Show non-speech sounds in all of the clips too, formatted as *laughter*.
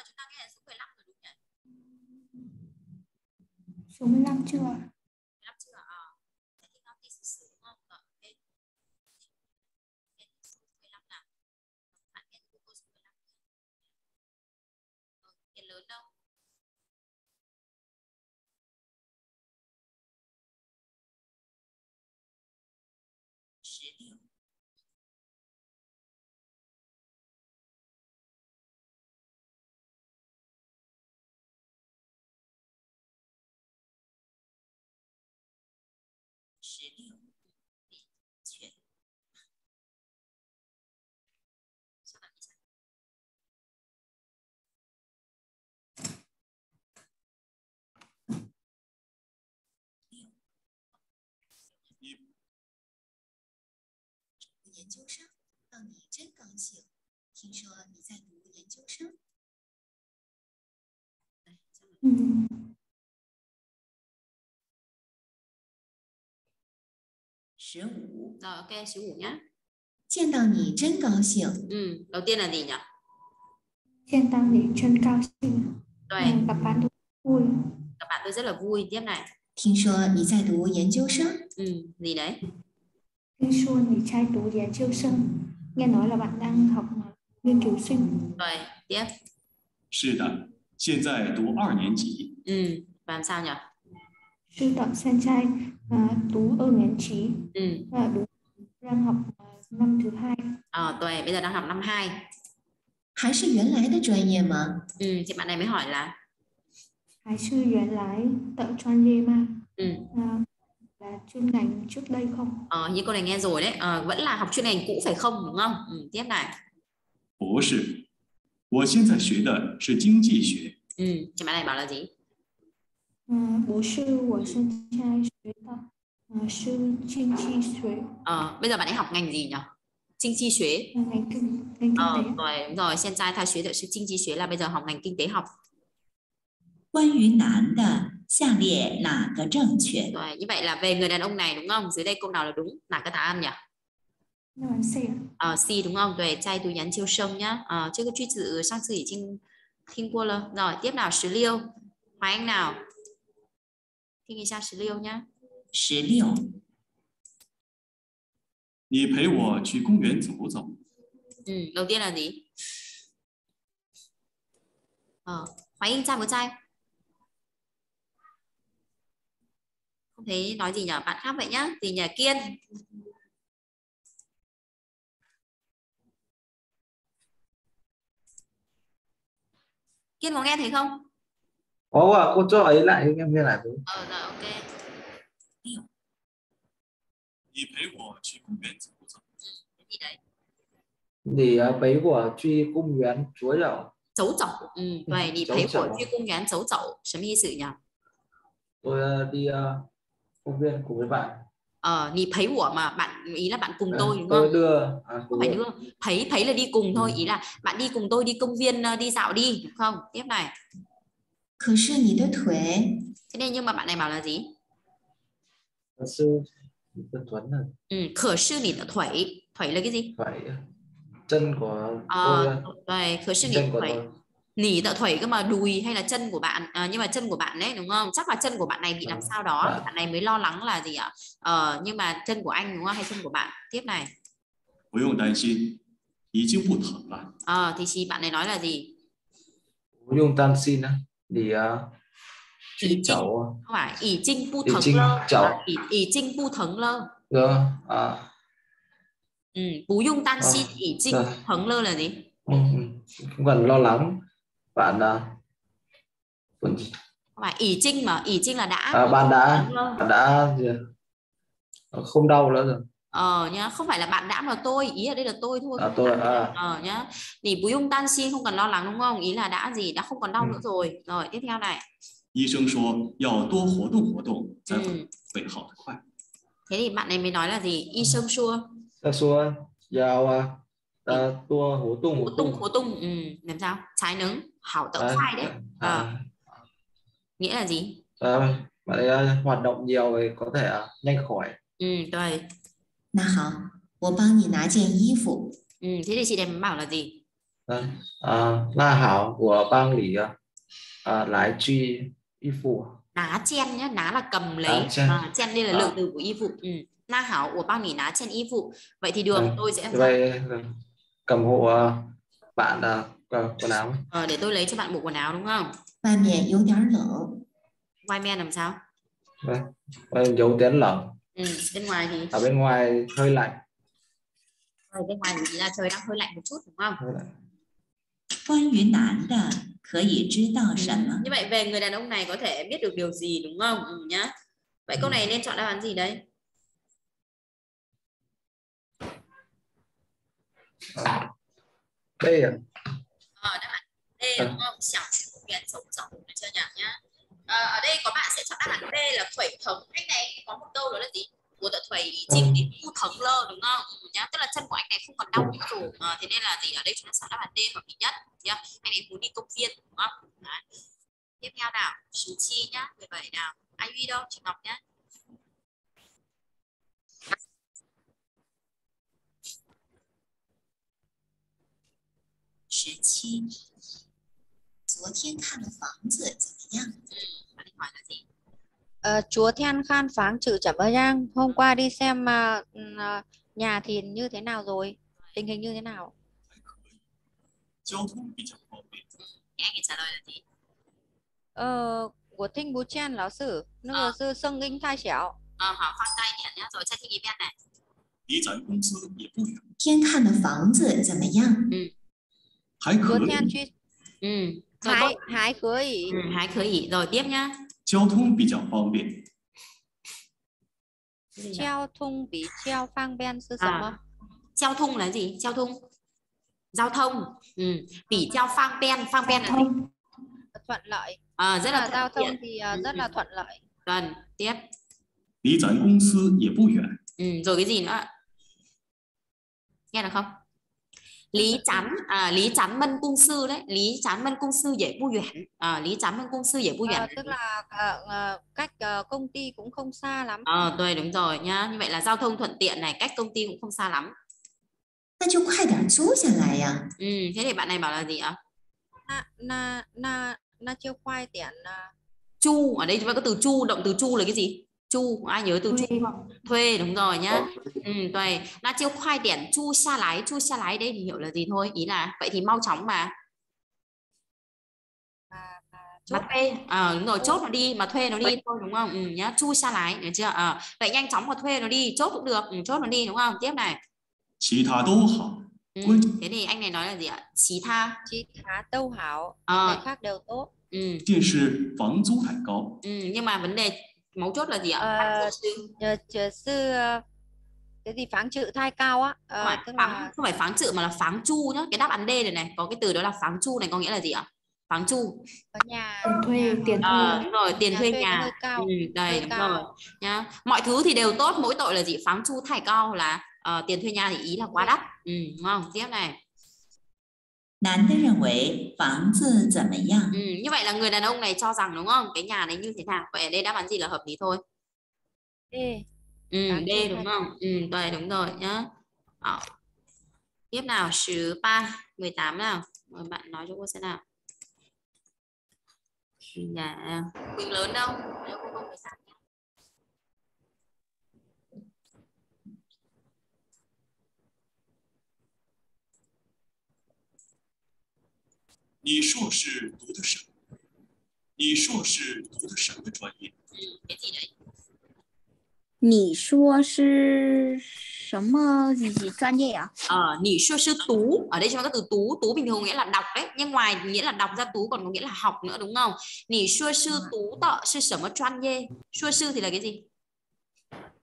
Chắc chúng ta nghe số 15 rồi đúng nhỉ? số 15 chưa ạ? 一。研究生，让你真高兴。听说你在读研究生。嗯。十五，那该十五呢？见到你真高兴。嗯，老爹了你呢？见到你真高兴。对，爸爸都会，爸爸都在了，不会接来。听说你在读研究生， Ừ, gì đấy? Kinh Xuân thì trai tú研chiêu sân nghe nói là bạn đang học ờ, nghiên cứu sinh Rồi, tiếp. 是的，现在读二年级。 Ừ, và làm sao nhỉ? sư tận sen trai ờ, tú ở miễn trí Ừ, và đúng đang học ờ, năm thứ hai ờ, tuệ, bây giờ đang học năm 2. 还是原来的专业吗？ Ừ, thì bạn này mới hỏi là Thái sư原lái tợ choan dê ma ừ, ờ, là chuyên ngành trước đây không ờ, như câu này nghe rồi đấy, ờ, vẫn là học chuyên ngành cũ phải không đúng không? Ừ, tiếp này. 不是，我现在学的是经济学。 Ừ, thì bạn này bảo là gì? Ờ, bố sư của sen trai suy tợ ờ, sư chuyên chi suy Ờ, bây giờ bạn ấy học ngành gì nhỉ? Kinh chi xuế. ờ, ngành kinh ngành kinh Ờ, tế rồi, đúng rồi, hiện tại thầy xuế được sự kinh chi xuế là bây giờ học ngành kinh tế học. 关于男的，下列哪个正确？ Rồi, như vậy là về người đàn ông này đúng không? Dưới đây câu nào là đúng? Là cái答案nhỉ? là bạn C ạ Ờ, C đúng không? Rồi, trai tú nhắn chiêu sông nhá. Ờ, chưa có truy dự sang sự trên thiên qua lơ. Rồi, tiếp nào, Sử Liêu. Hoài Anh nào. Thiên ghi sang Sử Liêu nhá. 十六，你陪我去公园走走。 Ừ, đầu tiên là gì? Ờ, Hoài Anh trai một trai. Không thấy nói gì nhỉ? Bạn khác vậy nhá. Gì nhỉ? Kiên. Kiên có nghe thấy không? Có à, cô cho ấy lại em nghe lại với. Ờ, rồi, ok. 你陪我去公园走走。 Cái gì đấy? Thì à, bấy của truy cung园chúa dạo Dấu chậu. Ừ, vậy đi Dấu thấy của chậu. chuyên công án dấu chậu.什么意思nhỉ? tôi à, đi à, công viên cùng với bạn. Ờ nhìn thấy của mà bạn ý là bạn cùng ờ, tôi đúng không? À, tôi đưa à, phải đưa. thấy thấy là đi cùng ừ. thôi ý là bạn đi cùng tôi đi công viên ờ, đi dạo đi đúng không? Tiếp này. thế nên nhưng mà bạn này bảo là gì? Ừ, khở sư nhìn thấy thuẩy thuẩy là cái gì? Thuẩy chân của tôi ờ, tôi. khở sư nỉ thuẩy Nỉ tợ thủy cơ mà đùi hay là chân của bạn à, nhưng mà chân của bạn đấy đúng không chắc là chân của bạn này bị làm Vâng, sao đó vâng. bạn này mới lo lắng là gì ạ ờ, nhưng mà chân của anh đúng không hay chân của bạn tiếp này 不用担心，已经不疼了。 ờ, thì chị bạn này nói là gì dùng tan xin á thì à, Ý chị chinh. cháu không phải ỷ trinh bu Ỷ thắng trinh lơ cháu. Ờ, ỷ ỷ trinh bu thắng lơ được à, ừ, bú dung tan Ờ, xin ỷ trinh rồi. bu thắng lơ là gì ừ, ừ, không cần lo lắng bạn à, còn- không phải ỷ trinh mà ỷ trinh là đã à, bạn đã thắng lơ. bạn đã gì à? không đau nữa rồi ờ nhá không phải là bạn đã mà tôi ý ở đây là tôi thôi à, không tôi phải bạn. à, ờ nhá thì bú dung tan xin không cần lo lắng đúng không ý là đã gì đã không còn đau Ừ. nữa rồi rồi tiếp theo này 医生说要多活动活动，才 ừ. 会会好得快。 thế thì bạn này mới nói là gì y sơn xua ta xua giàu à ta tua hố tung hố hố tung tung hố tung ừ. làm sao trái nứng hảo tợ à, khoai đấy à, Ờ. nghĩa là gì à, bạn ấy à, hoạt động nhiều thì có thể à, nhanh khỏi ừ rồi 那好，我帮你拿件衣服。 ừ, thế thì chị đẹp bảo là gì Vâng. À, Na hảo, của bang lý à, à, lái truy y phụ. ná chen nhá ná là cầm lấy Ná chen. à, chen đây là À. lượng từ của y phụ ừ. na hảo của bao nỉ ná chen y phụ vậy thì được Vâng. tôi sẽ Như vậy cầm hộ uh, bạn uh, quần áo ờ, để tôi lấy cho bạn bộ quần áo đúng không? Ba mẹ yếu đón lỡ ngoài men làm sao? Vâng. Dấu tiến lở. Ừ, bên ngoài thì ở bên ngoài hơi lạnh. Ở bên ngoài thì là trời đang hơi lạnh một chút đúng không? Quan yu nan de có thể biết được như vậy về người đàn ông này có thể biết được điều gì đúng không? Ừ, nhá. Vậy câu ừ. này nên chọn đáp án gì đây? Đây à? Ờ, đáp án D đúng không? Xảo chuyên công viên sống rộng được chưa nhỉ nhá? Ờ, ở đây có bạn sẽ chọn đáp án D là thủy thống. Anh này có một câu đó là gì? Của tự thủy chim Ừ. đến u thống lơ đúng không? Ừ, nhá. Tức là chân của anh này không còn đau nữa rồi. Ờ, thế nên là gì? Ở đây chúng ta chọn đáp án D hợp lý nhất nhá. Anh ấy muốn đi công viên đúng không? Đấy. Tiếp theo nào, số chi nhá, 17 nào. Ai Huy đâu? Chị Ngọc nhá. 十七。昨天看的房子怎么样？ Ừ, bạn định hỏi là gì? Ờ, chúa Thiên Khan phán chữ chấm ở Giang hôm qua đi xem mà ừm, à, nhà thì như thế nào rồi tình hình như thế nào 交通比较方便。 Thì anh ấy trả lời là gì? ờ, của Thinh Bú Chen lão sư nước À. à. sư sưng kinh thai xẻo Ờ, hỏi khoan tay điểm nhá, rồi check ý bên này. 离咱公司也不远，天看的房子怎么样？ 还可 chúa 以。 Thiên truy Ừ. Rồi hái tốt. hái khứa ý Ừ, hái khởi ý. Rồi tiếp nhá. 交通比较方便， Cái gì nhỉ? treo thung bí treo phang ben sư À. sầm à. giao thông là gì giao thông giao thông ừ. bỉ giao phang pen phang pen là gì thông thuận lợi à, rất là là giao thuận thông tiện thì à, Ừ, rất ừ. là thuận lợi Vâng, tiếp 离咱公司也不远。 ừ. rồi cái gì nữa ạ? nghe được không lý chán à, lý chán mân cung sư đấy. Lý chán mân cung sư dễ bu duyển à, lý chán mân cung sư dễ bu duyển ờ, à, tức là à, cách à, công ty cũng không xa lắm. Ờ à, tôi đúng rồi nhá. Như vậy là giao thông thuận tiện này cách công ty cũng không xa lắm. Ừ, thế thì bạn này bảo là gì ạ? Na na na na chiêu khoai tiện à. chu ở đây chúng ta có từ chu động từ chu là cái gì? chu ai nhớ từ chu thuê không thuê đúng rồi nhá ừ, tuệ là chiêu khoai điển chu xa lái chu xa lái đây thì hiểu là gì thôi ý là vậy thì mau chóng mà mà, mà mà chốt thuê ờ đúng rồi chốt nó đi mà thuê nó đi thôi đúng không ừ, nhá chu xa lái được chưa ờ vậy nhanh chóng mà thuê nó đi chốt cũng được ừ, chốt nó đi đúng không tiếp này 其他都好， ừ. Ui. thế thì anh này nói là gì ạ chí tha chi khá tâu hảo ờ cái khác đều tốt ừ, 电视房租太高， ừ. nhưng mà vấn đề mấu chốt là gì ạ? Ờ, Phán chữ sư. Nhờ, chữ sư ờ, cái gì phán chữ thai cao á. Không ờ, phải tức pháng là không phải pháng chữ mà là pháng chu nhá. Cái đáp án D này này có cái từ đó là pháng chu này có nghĩa là gì ạ? Pháng chu. Ở nhà tiền thuê tiền thuê. đúng rồi tiền nhà thuê thuê nhà. hơi cao ừ, đây hơi đúng cao. rồi nhá. Mọi thứ thì đều tốt mỗi tội là gì? Pháng chu thải cao là ờ, tiền thuê nhà thì ý là quá đắt. Ừ, đúng không? Tiếp này 男的认为房子怎么样？ ừ, như vậy là người đàn ông này cho rằng đúng không cái nhà này như thế nào vậy ở đây đáp án gì là hợp lý thôi Ê, ừ, Pháng D chu đúng thải không ừ, đây đúng rồi nhá Đó. tiếp nào số 3 18 nào mời bạn nói cho cô xem nào nhà Quỳnh lớn đâu nếu cô không 18 nhá. 你硕士读的什么？你硕士读的什么专业？ ừ, cái gì đấy 你说是什么gì gì专业啊？ Ờ, nỉ sư sư tú ở đây chúng ta có từ tú tú bình thường nghĩa là đọc đấy nhưng ngoài nghĩa là đọc ra tú còn có nghĩa là học nữa đúng không nỉ sư sư tú tọ sư sở mất chuyên业sư sư thì là cái gì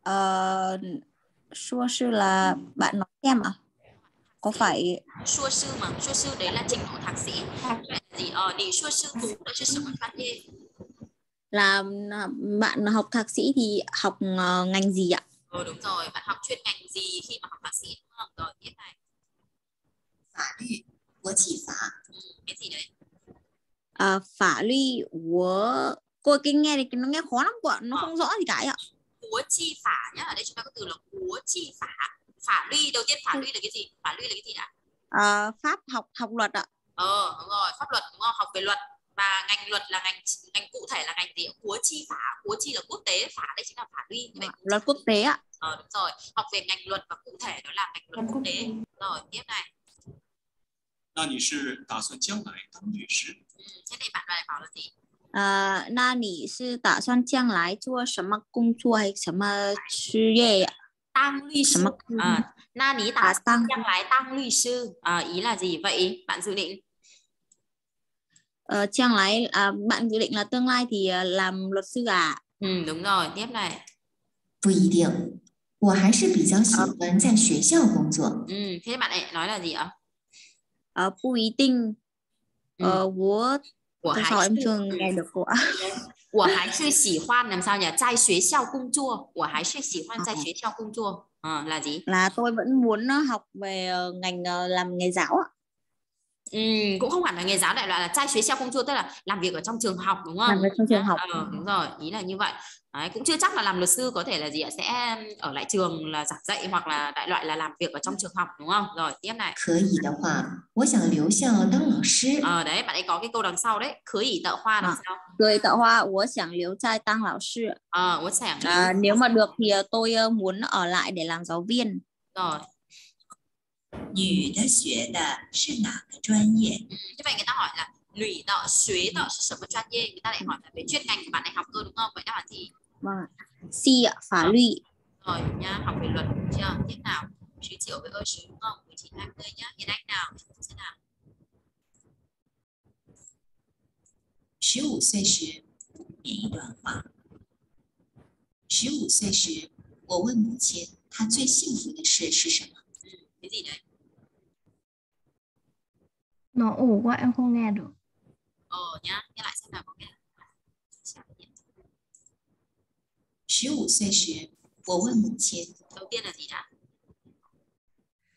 Ờ,硕士 là bạn nói xem à? có phải Sua sư mà, sua sư đấy là trình độ thạc sĩ. Gì ờ đi sua sư tú đó chứ sự phát là ờ, bạn học thạc sĩ thì học ờ, ngành gì ạ? Ừ, đúng rồi, bạn học chuyên ngành gì khi mà học thạc sĩ đúng không? Rồi tiếp này. Phả lý, của chỉ phả. Ừ, cái gì đấy? À, phả lý của cô cái nghe thì nó nghe khó lắm của nó ờ. không rõ gì cả ạ. Của chi phả nhá, ở đây chúng ta có từ là của chi phả phả luy đầu tiên phả luy là cái gì phả luy là cái gì đã Ờ, pháp học học luật ạ ờ đúng rồi pháp luật đúng không học về luật và ngành luật là ngành ngành cụ thể là ngành gì cúa chi phả cúa chi là quốc tế phả đây chính là phả luy như vậy luật quốc tế ạ ờ đúng rồi học về ngành luật và cụ thể đó là ngành luật Luật quốc quốc tế tế. rồi tiếp này 那你是打算将来当律师？ ừ, thế thì bạn lại bảo là gì 呃，那你是打算将来做什么工作还是什么事业呀？ tăng律sư什à, na ní À, tả tăng. tăng lái tăng律sư à, ý là gì vậy bạn dự định 呃，将来啊、bạn dự định là tương lai thì ờ, làm luật sư à? ừ, đúng rồi tiếp này 不一定，我还是比较喜欢在学校工作。 ừ, thế bạn lại nói là gì ạ Ờ, 不一定。呃，我 của tại Hải sao em sư. chưa Ừ. nghe được cô ạ? *laughs* 我还是喜欢 làm sao nhỉ? Tại 学校工作，我还是喜欢在 Ờ. 学校工作。Ờ, là gì? Là tôi vẫn muốn ờ, học về ờ, ngành ờ, làm nghề giáo ạ. Ừ, cũng không hẳn là nghề giáo đại loại là trai 学校工作 tức là làm việc ở trong trường học đúng không? Làm việc trong trường học. Ờ, đúng rồi, ý là như vậy. Đấy, cũng chưa chắc là làm luật sư có thể là gì ạ? Sẽ ở lại trường là giảng dạy hoặc là đại loại là làm việc ở trong trường học đúng không? Rồi tiếp này. 可以的话，我想留校当老师。 Ờ, đấy, bạn ấy có cái câu đằng sau đấy. Khứ ỉ tạo hoa làm À. sao? Người tạo hoa, 我想留在当老师. Ờ, tôi sảng À, nếu mà được thì ờ, tôi ờ, muốn ở lại để làm giáo viên. Rồi. 女的学的是哪个专业？嗯这边人家问好女的学的是什么专业女的你好 c 法律十五岁时第一段话。十五岁时我问母亲她最幸福的事是什么？Nó ủ quá em không nghe được. ờ nhá nghe lại xem nào có nghe 十五岁时，我问母亲， đầu tiên là gì đã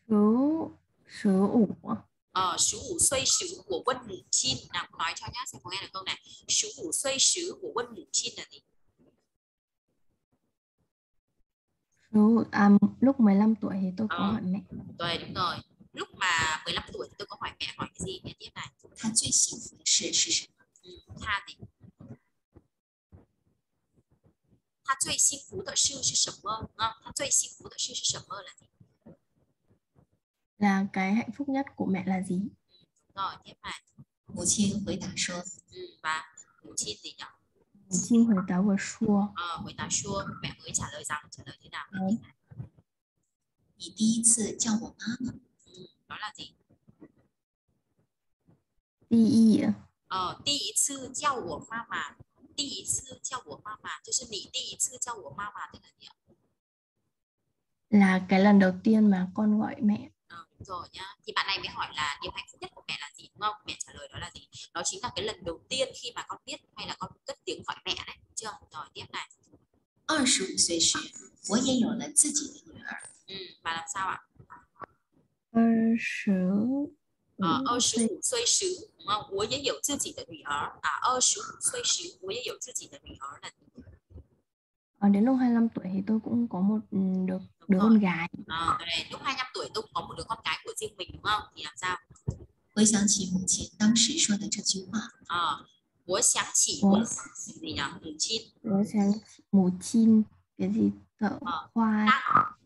Sứ, sứ ủ. ờ sứ ủ xoay sứ của quân mũ chin nào cô nói cho nhá xem có nghe được câu này sứ ủ xoay sứ của quân mũ chin là gì Sứ, à, lúc 15 tuổi thì tôi có Ờ. hỏi mẹ. rồi đúng rồi lúc mà 15 tuổi thì tôi có hỏi mẹ hỏi cái gì nghe tiếp này 她最幸福的事是什么？ ừ, tha gì 他最幸福的事是什么？啊，他最幸福的事是什么 là gì? Là cái hạnh phúc nhất của mẹ là gì? Rồi tiếp này. 母亲回答说 Ừ, và母亲gì nhỉ?母亲回答我说 Ờ, hồi ta xua mẹ mới trả lời rằng trả lời thế nào? Đấy. 你第一次叫我妈妈， Ừ, đó là gì? đi y ạ. 呃，第一次叫我妈妈，第一次叫我妈妈，就是你第一次叫我妈妈的人呀。 Là cái lần đầu tiên mà con gọi mẹ. Ờ, đúng rồi nhá. Thì bạn này mới hỏi là điều hạnh phúc nhất của mẹ là gì đúng không? Mẹ trả lời đó là gì? Đó chính là cái lần đầu tiên khi mà con biết hay là con cất tiếng gọi mẹ đấy, được chưa? Rồi tiếp này. 二十五岁时，我也有了自己的女儿。 Ừ, và làm sao ạ? Ơ sứ. Ờ, 二十五岁时，đúng không? 我也有自己的女儿啊。二十五岁时，我也有自己的女儿了。 Ờ, đến lúc 25 tuổi thì tôi cũng có một ừ, được đứa rồi. con gái. À, đây, lúc 25 tuổi tôi cũng có một đứa con gái của riêng mình đúng không? Thì làm sao? 回想起母亲当时说的这句话， À, 我想起 Ủa? 我gì nhỉ?母亲 Đứa sáng mù chin cái gì thợ Ờ. khoa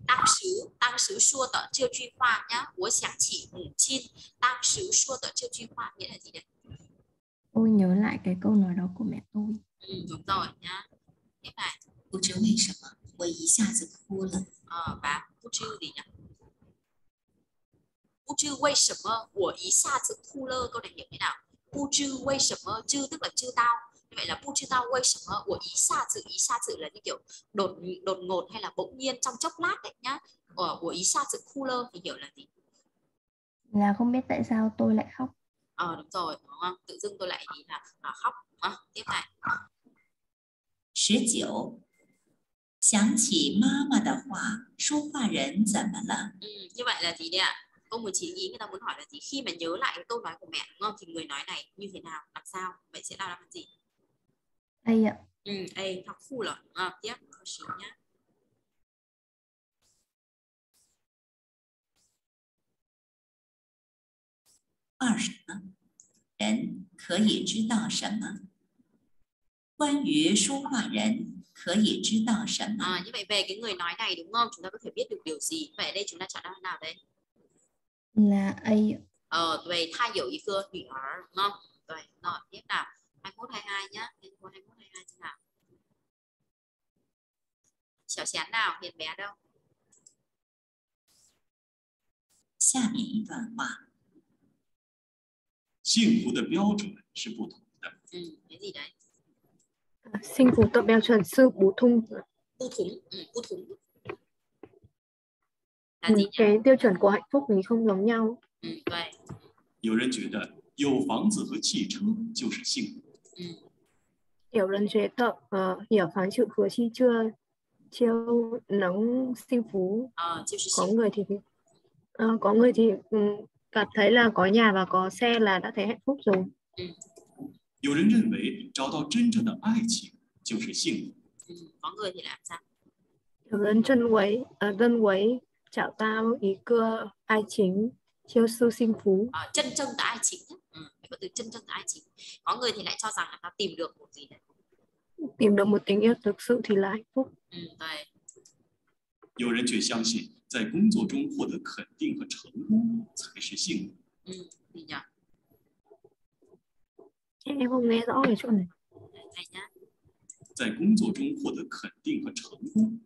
当时当时说的这句话呀，我想起母亲当时说的这句话 nghĩa là gì đấy? tôi nhớ lại cái câu nói đó của mẹ tôi Ừ, đúng rồi nhá. Tiếp này, 不知为什么我一下子哭了。 ờ, và 不知 gì nhỉ? 不知为什么我一下子哭了 câu này hiểu thế nào? 不知为什么 chư tức là chưa tao như vậy là 不知道为什么我一下子一下子 là như kiểu đột đột ngột hay là bỗng nhiên trong chốc lát đấy nhá. Ờ, 我一下子哭了 thì hiểu là gì? là không biết tại sao tôi lại khóc Ờ đúng rồi, đúng không? Tự dưng tôi lại ý là à, khóc. À, tiếp này. 十九，想起妈妈的话，说话人怎么了？ Ừ, như vậy là gì đấy ạ? Câu 19 ý người ta muốn hỏi là gì? Khi mà nhớ lại cái câu nói của mẹ đúng không? Thì người nói này như thế nào? Làm sao? Vậy sẽ là làm gì? A ạ. Ừ, A học phụ rồi. À, tiếp câu số nhé. Ở như vậy về cái người nói này đúng không? Chúng ta có thể biết được điều gì? Vậy đây chúng ta trả đáp nào đây? Là ai? Ờ, về thay đổi ý cơ, hủy đúng không? Rồi, rồi, tiếp nào. 21 22 nhá 21 21 22 thế nào Xẻo xén nào hiền bé đâu 下面一段话：幸福的标准是不同的。 ừ, cái gì đấy Sinh phục tập标准是不同的， bu thúng ừ, bu thúng là ừ, gì nhỉ cái tiêu chuẩn của hạnh phúc thì không giống nhau. ừ, vậy 有人觉得有房子和汽车就是幸福， ừ, Hiểu人觉得呃有房子和汽车就能幸福， ờ, chiêu sư có sinh người thì ờ, có người thì ừ, cảm thấy là có nhà và có xe là đã thấy hạnh phúc rồi. 有人认为找到真正的爱情就是幸福， ừ, có người thì làm sao Hiểu人认为呃认为找到一个爱情就是幸福。 ờ, chân chân là ai chính nhá. ừ, phải có từ chân chân là ai chính có người thì lại cho rằng là ta tìm được một gì đấy Tìm được một tình yêu thực sự thì là hạnh phúc. ừ, vậy 有人却相信在工作中获得肯定和成功才是幸福。 ừ, gì nhỉ Em không nghe rõ cái chỗ này. Đây, này nhá 在工作中获得肯定和成功，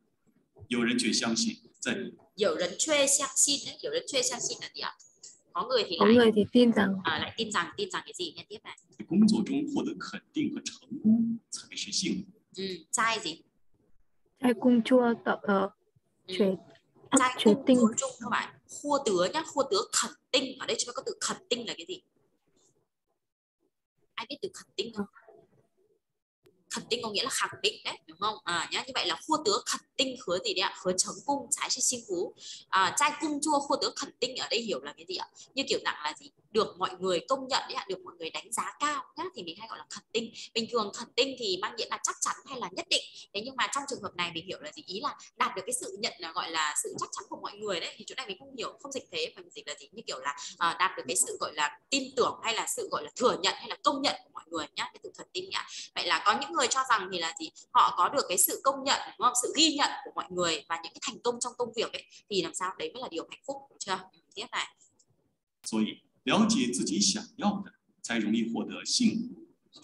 有人却相信在 有人 thuê sang xin đấy 有人 thuê sang xin là gì ạ có người thì có lại, người thì tin rằng à, lại tin rằng tin rằng cái gì? Nghe tiếp này. Ừ. ừ, trai gì? Trai cung chua tập uh, ờ, ừ. chuyển trai chuyển tinh. Chung các bạn. Khua tứa nhá khua tứa khẩn tinh. Ở đây chúng ta có từ khẩn tinh là cái gì? Ai biết từ khẩn tinh không? khẩn tinh có nghĩa là khẳng định đấy đúng không? À, nhá như vậy là khua tướng khẩn tinh khứa gì đấy ạ? Khứa chống cung trái trên sinh phú à, trai cung chua khua tướng khẩn tinh ở đây hiểu là cái gì ạ? Như kiểu dạng là gì? Được mọi người công nhận đấy ạ được mọi người đánh giá cao nhá thì mình hay gọi là khẩn tinh. Bình thường khẩn tinh thì mang nghĩa là chắc chắn hay là nhất định. Thế nhưng mà trong trường hợp này mình hiểu là gì? Ý là đạt được cái sự nhận là gọi là sự chắc chắn của mọi người đấy thì chỗ này mình không hiểu không dịch thế mà mình dịch là gì? Như kiểu là à, đạt được cái sự gọi là tin tưởng hay là sự gọi là thừa nhận hay là công nhận của mọi người nhá cái từ khẩn tinh ạ. Vậy là có những người cho rằng thì là gì họ có được cái sự công nhận đúng không sự ghi nhận của mọi người và những cái thành công trong công việc ấy thì làm sao đấy mới là điều hạnh phúc đúng chưa ừ, tiếp này 所以，了解自己想要的，才容易获得幸福和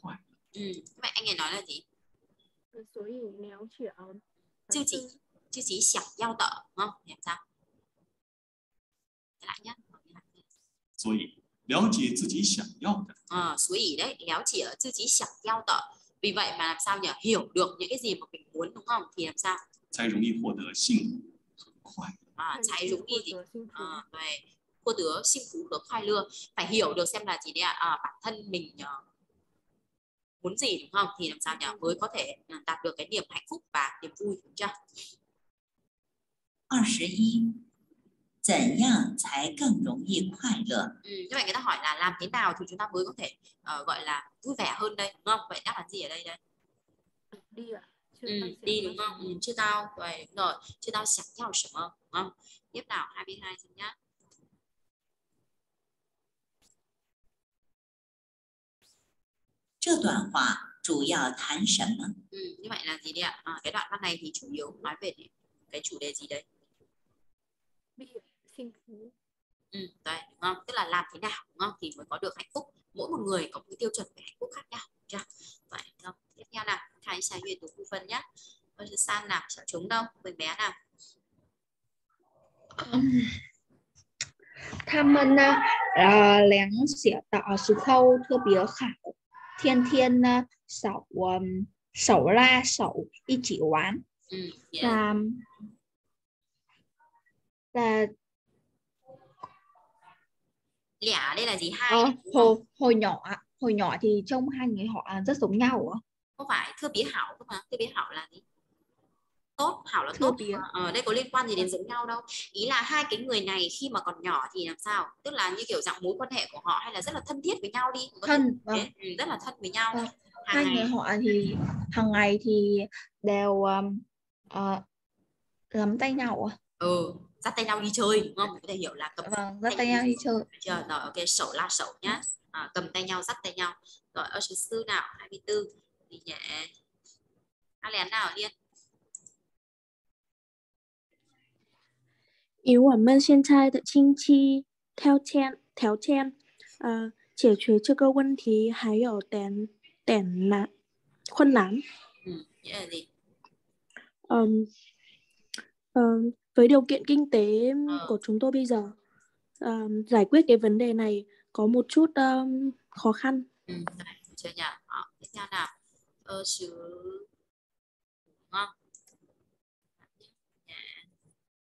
快乐。 ừ. vậy anh ấy nói là gì所以了解呃 tiêu chí tiêu chí 想要的 đúng không thì làm sao Thế lại nhé 所以，了解自己想要的， à, suy ý đấy léo chỉ ở tiêu chí 想要的 vì vậy mà làm sao nhỉ hiểu được những cái gì mà mình muốn đúng không thì làm sao 才容易获得幸福和快乐。 à, trái đúng như gì 获得幸福 à, về cô đứa幸福和快乐phải hiểu được xem là gì đấy ạ à, bản thân mình ờ, muốn gì đúng không thì làm sao nhỉ mới có thể ờ, đạt được cái niềm hạnh phúc và niềm vui đúng chưa 二十一， 怎样才更容易快乐？ ừ, như vậy người ta hỏi là làm thế nào thì chúng ta mới có thể ờ, gọi là vui vẻ hơn đây đúng không vậy đáp án gì ở đây đây đi à Chưa ừ, bao giờ đi bao đúng giờ. không ừ, chưa tao vậy đúng rồi chưa tao sẵn nhau什么đúng không tiếp nào 22 xem nhá 这段话主要谈什么？ ừ, như vậy là gì đi ạ à, cái đoạn văn này thì chủ yếu nói về cái chủ đề gì đấy đi khinh khí ừ, đấy, đúng không? Tức là làm thế nào đúng không? Thì mới có được hạnh phúc. Mỗi một người có một cái tiêu chuẩn về hạnh phúc khác nhau đúng chưa? Vậy đúng không? tiếp theo nào khai sai duyệt từ khu phân nhé ôi san nào sợ chúng đâu mình bé nào? *laughs* Tham mân uh, lén xỉa tạo sự khâu thưa biểu khảo. Thiên thiên uh, sẩu um, sẩu la sẩu y chỉ quán là là lẻ đây là gì? Hai, ờ, không? hồi hồi nhỏ hồi nhỏ thì trông hai người họ rất giống nhau á. Không phải thưa bí hảo cơ mà. Thưa bí hảo là gì? Tốt, hảo là Thưa tốt. Ở đây có liên quan gì đến giống nhau đâu. Ý là hai cái người này khi mà còn nhỏ thì làm sao? Tức là như kiểu dạng mối quan hệ của họ hay là rất là thân thiết với nhau đi. Thân, vâng. Ừ, rất là thân với nhau. Vâng. Hàng hai ngày- người họ thì hàng ngày thì đều um, ờ, nắm tay nhau à? ừ dắt tay nhau đi chơi đúng không mình có thể hiểu là cầm vâng dắt tay nhau đi chơi Được chưa rồi ok sổ la sổ nhá à, cầm tay nhau dắt tay nhau rồi ở thứ tư nào 24 đi nhẹ hai lén nào liên 以我们现在的经济条件条件，呃，解决这个问题还有点点难困难。 ừ, nghĩa là gì Ừm, ừm, với điều kiện kinh tế Ờ. của chúng tôi bây giờ, ờm, giải quyết cái vấn đề này có một chút ờm, khó khăn. ừ, chưa nhỉ Đó, tiếp theo nào ở thứ đúng không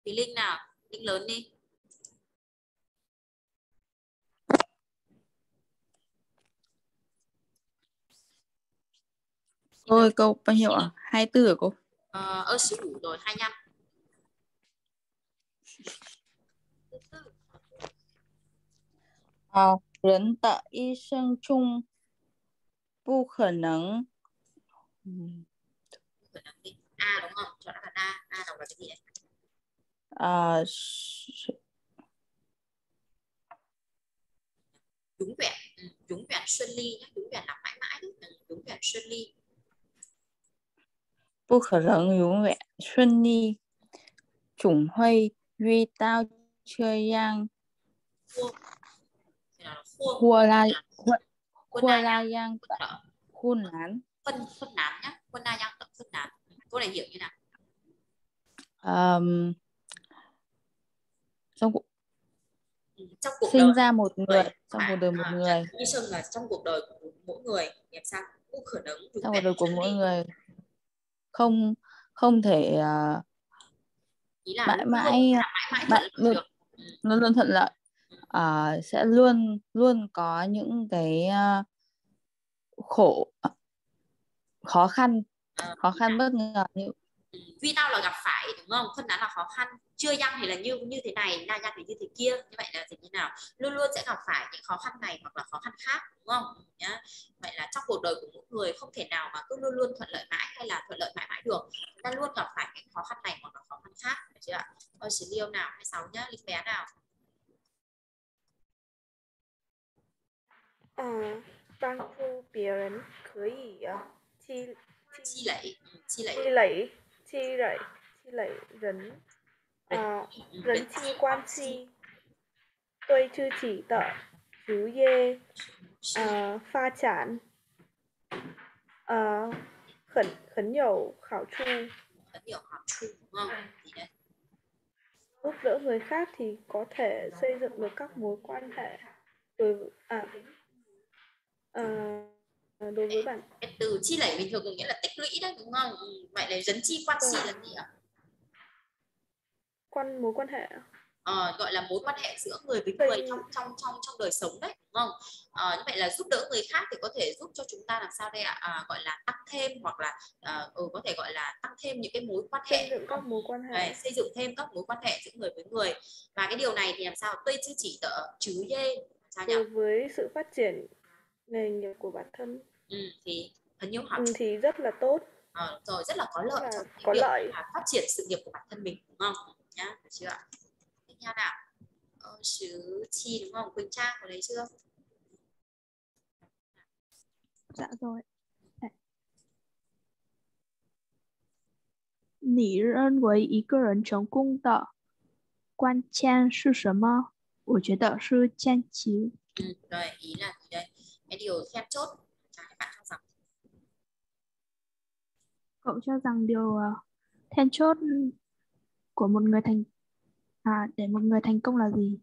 thì linh nào linh lớn đi Ôi câu bao nhiêu ạ? Hai tư hả cô? ờ, ở thứ đủ rồi 25 thứ tư 啊，人的一生中不可能，嗯 khả năng đi a đúng không chọn đáp án a a đọc là cái gì đấy 啊是 đúng vẹn ừ, đúng vẹn xuân ly nhé đúng vẹn là mãi mãi đấy ừ, đúng vẹn xuân ly 不可能永远顺利，总会 遇到这样 khô Thế nào là khô 或那或 quân 或 na 那 nhang 样 quân 的 thở 困难。 phân phân nám nhá quân na nhang tập phân nám Ừ, câu này hiểu như nào Ờm, trong cuộc ừ, trong cuộc sinh đời ra một người người trong phải cuộc đời một à, người như sơn là trong cuộc đời của mỗi người thì làm sao cũng khả năng đúng trong cuộc vẹn đời của xuân mỗi ly người không không thể à, ý là mãi mãi mãi mãi luôn ừ, luôn luôn thuận lợi. À, sẽ luôn luôn có những cái à, khổ khó khăn ờ, khó khăn bất ngờ như ừ, vì nào là gặp phải đúng không? Phân án là khó khăn chưa nhang thì là như như thế này na nhang thì như thế kia. Như vậy là gì như nào? Luôn luôn sẽ gặp phải những khó khăn này hoặc là khó khăn khác đúng không? Nhá. Vậy là trong cuộc đời của mỗi người không thể nào mà cứ luôn luôn thuận lợi mãi hay là thuận lợi mãi mãi được chúng ta luôn gặp phải những khó khăn này hoặc là khó khăn khác được chưa diêu nào 26 nhá linh bé nào? À tăng phu biểu nhân có thể chi chi lệ chi lệ ừ, chi lệ chi lệ chi lệ nhân à nhân ừ, ừ, chi quan chi tôi chư chỉ tợ chú dê à, pha chản. À, khẩn khẩn nhiều khảo chu. Khẩn nhiều khảo chu đúng không? Giúp đỡ người khác thì có thể xây dựng được các mối quan hệ đối à, ờ, đối với cái từ chi lệ bình thường có nghĩa là tích lũy đấy đúng không? Ừ, vậy là dấn chi quan si là gì ạ? Quan mối quan hệ uh, gọi là mối quan hệ giữa người với người trong trong trong trong đời sống đấy đúng không? Uh, như vậy là giúp đỡ người khác thì có thể giúp cho chúng ta làm sao đây ạ? À? gọi là tăng thêm hoặc là uh, ừ, có thể gọi là tăng thêm những cái mối quan hệ. Xây dựng các mối quan hệ. Đấy, xây dựng thêm các mối quan hệ giữa người với người. Và cái điều này thì làm sao? Tôi chứ chỉ tờ chứ dê sao nhỉ? với sự phát triển nghề nghiệp của bản thân. Ừ, thì hình như họ ừ, thì rất là tốt. À, rồi rất là có lợi là cho cái có việc lợi. phát triển sự nghiệp của bản thân mình đúng không? Nhá được chưa ạ? theo nào ờ, chữ chi đúng không? Quỳnh trang có lấy chưa? Dạ rồi. Nì rân với ý cơ rần chống cung tờ quan trang sư sở mơ. Ủa chế tờ sư trang trí ừ, Rồi ý là gì đây? Cái điều then chốt. Bạn Cậu cho rằng điều ờ, then chốt của một người thành à, để một người thành công là gì?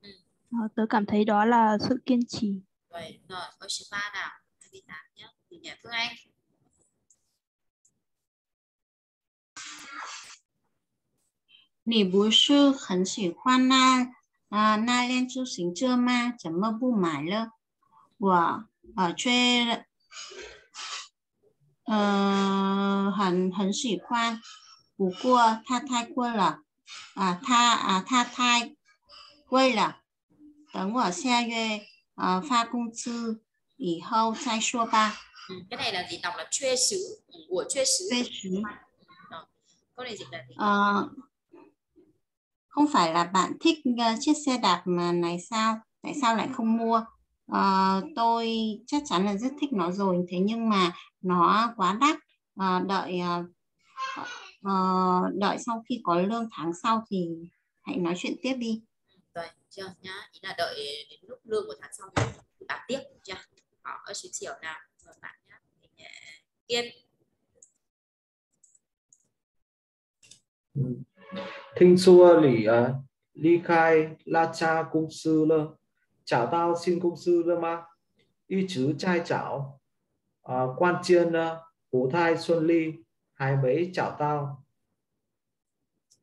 Ừ. à, tớ cảm thấy đó là sự kiên trì. Vậy rồi câu số 3 nào thứ 8 nhé từ nhà Phương Anh. Nỉ bố sư khẩn sĩ khoan na à, na lên chú xính chưa ma chẳng mơ bu mải lơ. Của ở à, chơi ờ, hẳn hẳn sĩ khoan của cua tha thai cua là 啊，它啊它太贵了。等我下月啊发工资以后再说吧。 ừ, cái này là gì đọc là thuê xứ ừ, của thuê xứ thuê xứ. Rồi, câu này dịch là gì ờ không phải là bạn thích uh, chiếc xe đạp mà này sao tại sao lại không mua uh, tôi chắc chắn là rất thích nó rồi thế nhưng mà nó quá đắt uh, đợi uh, uh, đợi sau khi có lương tháng sau thì hãy nói chuyện tiếp đi rồi chưa nhá ý là đợi đến lúc lương của tháng sau thì bán tiếp chưa họ ở chiều chiều nào rồi bạn nhá kiên Thinh xua lì à, ly khai la cha cung sư lơ. Chào tao xin cung sư lơ ma. Y chứ trai chảo. À, quan chiên phú thai xuân ly Hai mấy chào tao.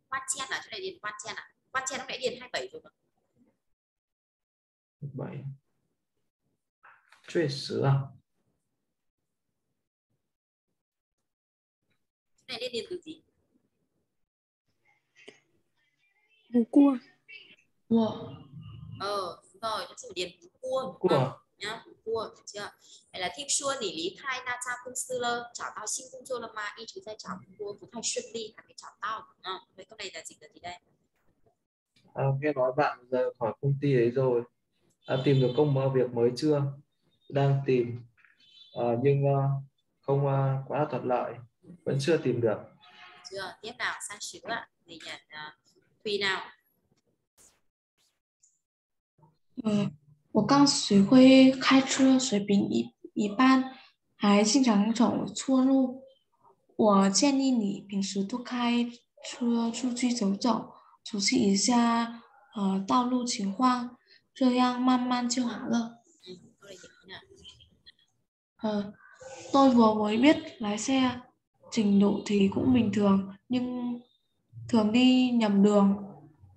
Quan chiên à? Chỗ này điền quan chiên à? Quan chiên lúc nãy điền 27 rồi mà. 27. 确实啊。này nên điền từ gì? Bú cua. Cua. Ờ, đúng rồi, nó chỉ điền bú cua. Cua. nhá vua chưa? Vậy là thiếp xua nỉ lý thai na cha cung sư lơ chảo tao xin cung chua lâm y chứ ra chảo vua cũng hay xuyên đi hẳn cái chảo tao à, vậy câu này là gì là gì đây? À, nghe nói bạn giờ khỏi công ty đấy rồi đã tìm được công việc mới chưa? Đang tìm à, nhưng uh, không uh, quá thuận lợi vẫn chưa tìm được. Chưa tiếp nào sang chữ ạ thì nhận uh, nào. Ừ. 我刚学会开车，水平一一般，还经常走错路。我建议你平时多开车出去走走，熟悉一下呃道路情况，这样慢慢就好了。呃，tôi vừa mới biết lái xe, trình độ thì cũng bình thường nhưng thường đi nhầm đường.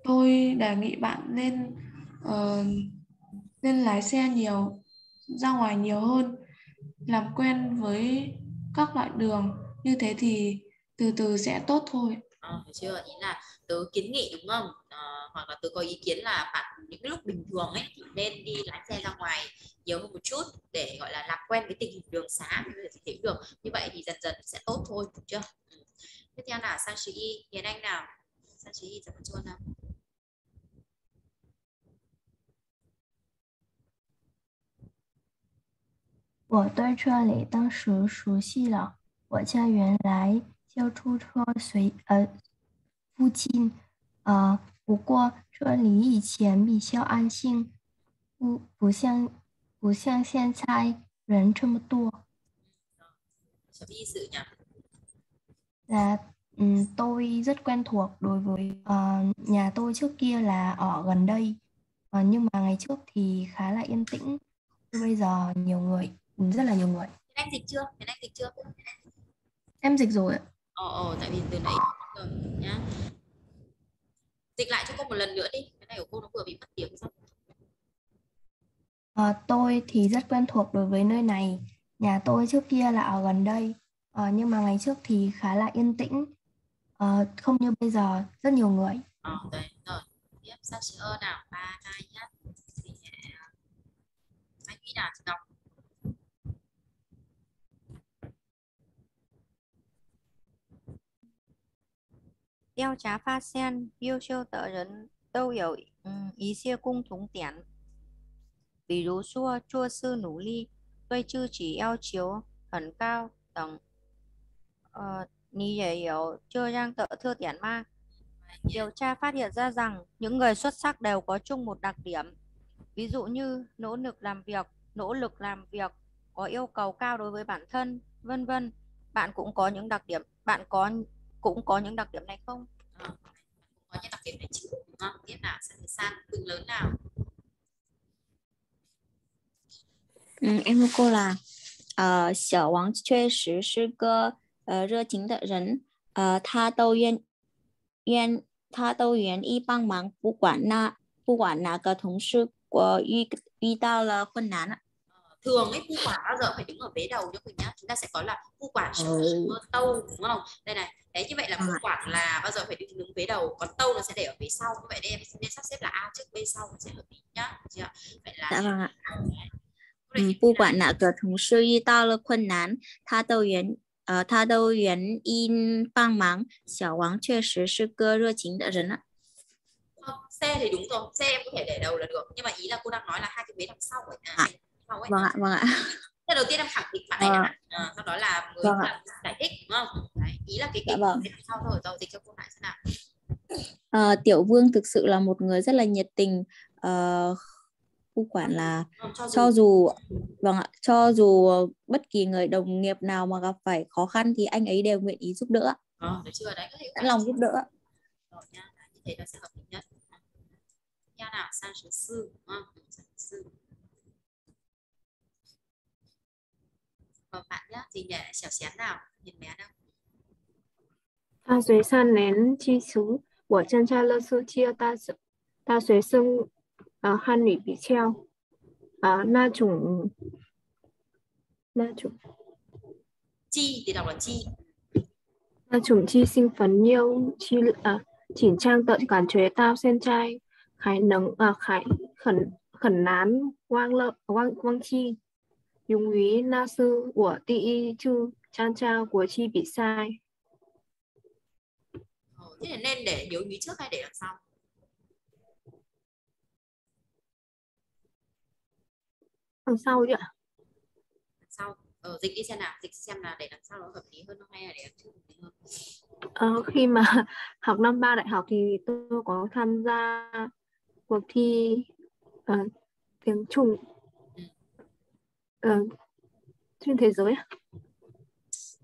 Tôi đề nghị bạn nên uh, nên lái xe nhiều ra ngoài nhiều hơn làm quen với các loại đường. Như thế thì từ từ sẽ tốt thôi. Ờ, à, phải chưa? Ý là tớ kiến nghị đúng không? À, hoặc là tớ có ý kiến là bạn những lúc bình thường ấy thì nên đi lái xe ra ngoài nhiều hơn một chút để gọi là làm quen với tình hình đường xá thấy được. Như vậy thì dần dần sẽ tốt thôi được chưa? Ừ. Tiếp theo là sang chị y. Hiền anh nào? Sang chị y chào bạn nào? 我对这里当时熟悉了，我家原来就住这随呃附近，呃，不过这里以前比较安静，不不像不像现在人这么多。什么意思呀？là um, tôi rất quen thuộc đối với uh, nhà tôi trước kia là ở gần đây, uh, nhưng mà ngày trước thì khá là yên tĩnh. Bây giờ nhiều người, rất là nhiều người. anh dịch chưa? Hiền anh dịch chưa? Em dịch rồi ạ. Ờ, ờ, tại vì từ nãy rồi nhá. Dịch lại cho cô một lần nữa đi. Cái này của cô nó vừa bị mất tiếng xong. À, tôi thì rất quen thuộc đối với nơi này. Nhà tôi trước kia là ở gần đây, à, nhưng mà ngày trước thì khá là yên tĩnh, à, không như bây giờ rất nhiều người. Ờ, đấy, rồi. Tiếp sang chữ ơ nào, ba, hai nhá. Thì anh Huy nào chị đọc. 调查发现，优秀的人都有嗯一些共同点，比如说做事努力、对自己要求很高等。呃，你也有这样的特点吗？Điều tra phát hiện ra rằng những người xuất sắc đều có chung một đặc điểm, ví dụ như nỗ lực làm việc, nỗ lực làm việc, có yêu cầu cao đối với bản thân, vân vân. Bạn cũng có những đặc điểm, bạn có cũng có những đặc điểm này không? À, có những đặc điểm này chứ đúng không? Tiếp nào, sang thì san, từng lớn nào. Ừ, em thưa cô là uh, 小王确实是个呃热情的人，呃，他都愿愿他都愿意帮忙，不管那不管哪个同事我遇遇到了困难了。 thường ấy phu quản bao giờ phải đứng ở vế đầu cho mình nhá chúng ta sẽ có là phu quản Ừ. tâu đúng không đây này đấy như vậy là phu quản là bao giờ phải đứng đứng vế đầu còn tâu nó sẽ để ở phía sau như vậy đây em nên sắp xếp là a trước b sau nó sẽ hợp lý nhá được chưa vậy là Dạ vâng ạ. Ừ, 不管哪个同事遇到了困难，他都愿呃他都愿意帮忙。小王确实是个热情的人啊。 C thì đúng rồi C em có thể để đầu là được nhưng mà ý là cô đang nói là hai cái vế đằng sau ấy, à, sau ấy. vâng ạ vâng ạ. *laughs* Thế đầu tiên em khẳng định bạn này Vâng đã ạ. à, sau đó là mới Vâng là giải thích đúng không? Đấy, ý là cái Dạ cái vâng. vế đằng sau thôi giao dịch cho cô lại xem nào. Ờ, Tiểu Vương thực sự là một người rất là nhiệt tình. Ờ, không quản là Vâng, cho dù- cho dù vâng ạ cho dù bất kỳ người đồng nghiệp nào mà gặp phải khó khăn thì anh ấy đều nguyện ý giúp đỡ. Được chưa? Đấy sẵn lòng giúp đỡ. Rồi nha như thế là sẽ hợp lý nhất. Nha nào sang sư sư Còn bạn nhá gì nhỉ xẻo xén nào nhìn bé đâu 大学三年基础，我参加了世界大学大学生呃汉语比较啊、那种那种 chi thì đọc là chi 那种既兴奋又去呃紧张的感觉，到现在还能呃还很很难忘了忘忘记。 由于那是我第一次参加国际比赛， Ờ, thế là nên để hiếu ý trước hay để đằng sau đằng sau chứ ạ? đằng sau ờ, dịch đi xem nào dịch xem là để đằng sau nó hợp lý hơn không hay là để đằng trước hợp lý hơn Ờ, khi mà *laughs* học năm ba đại học thì tôi có tham gia cuộc thi ờ, tiếng Trung ờ, trên thế giới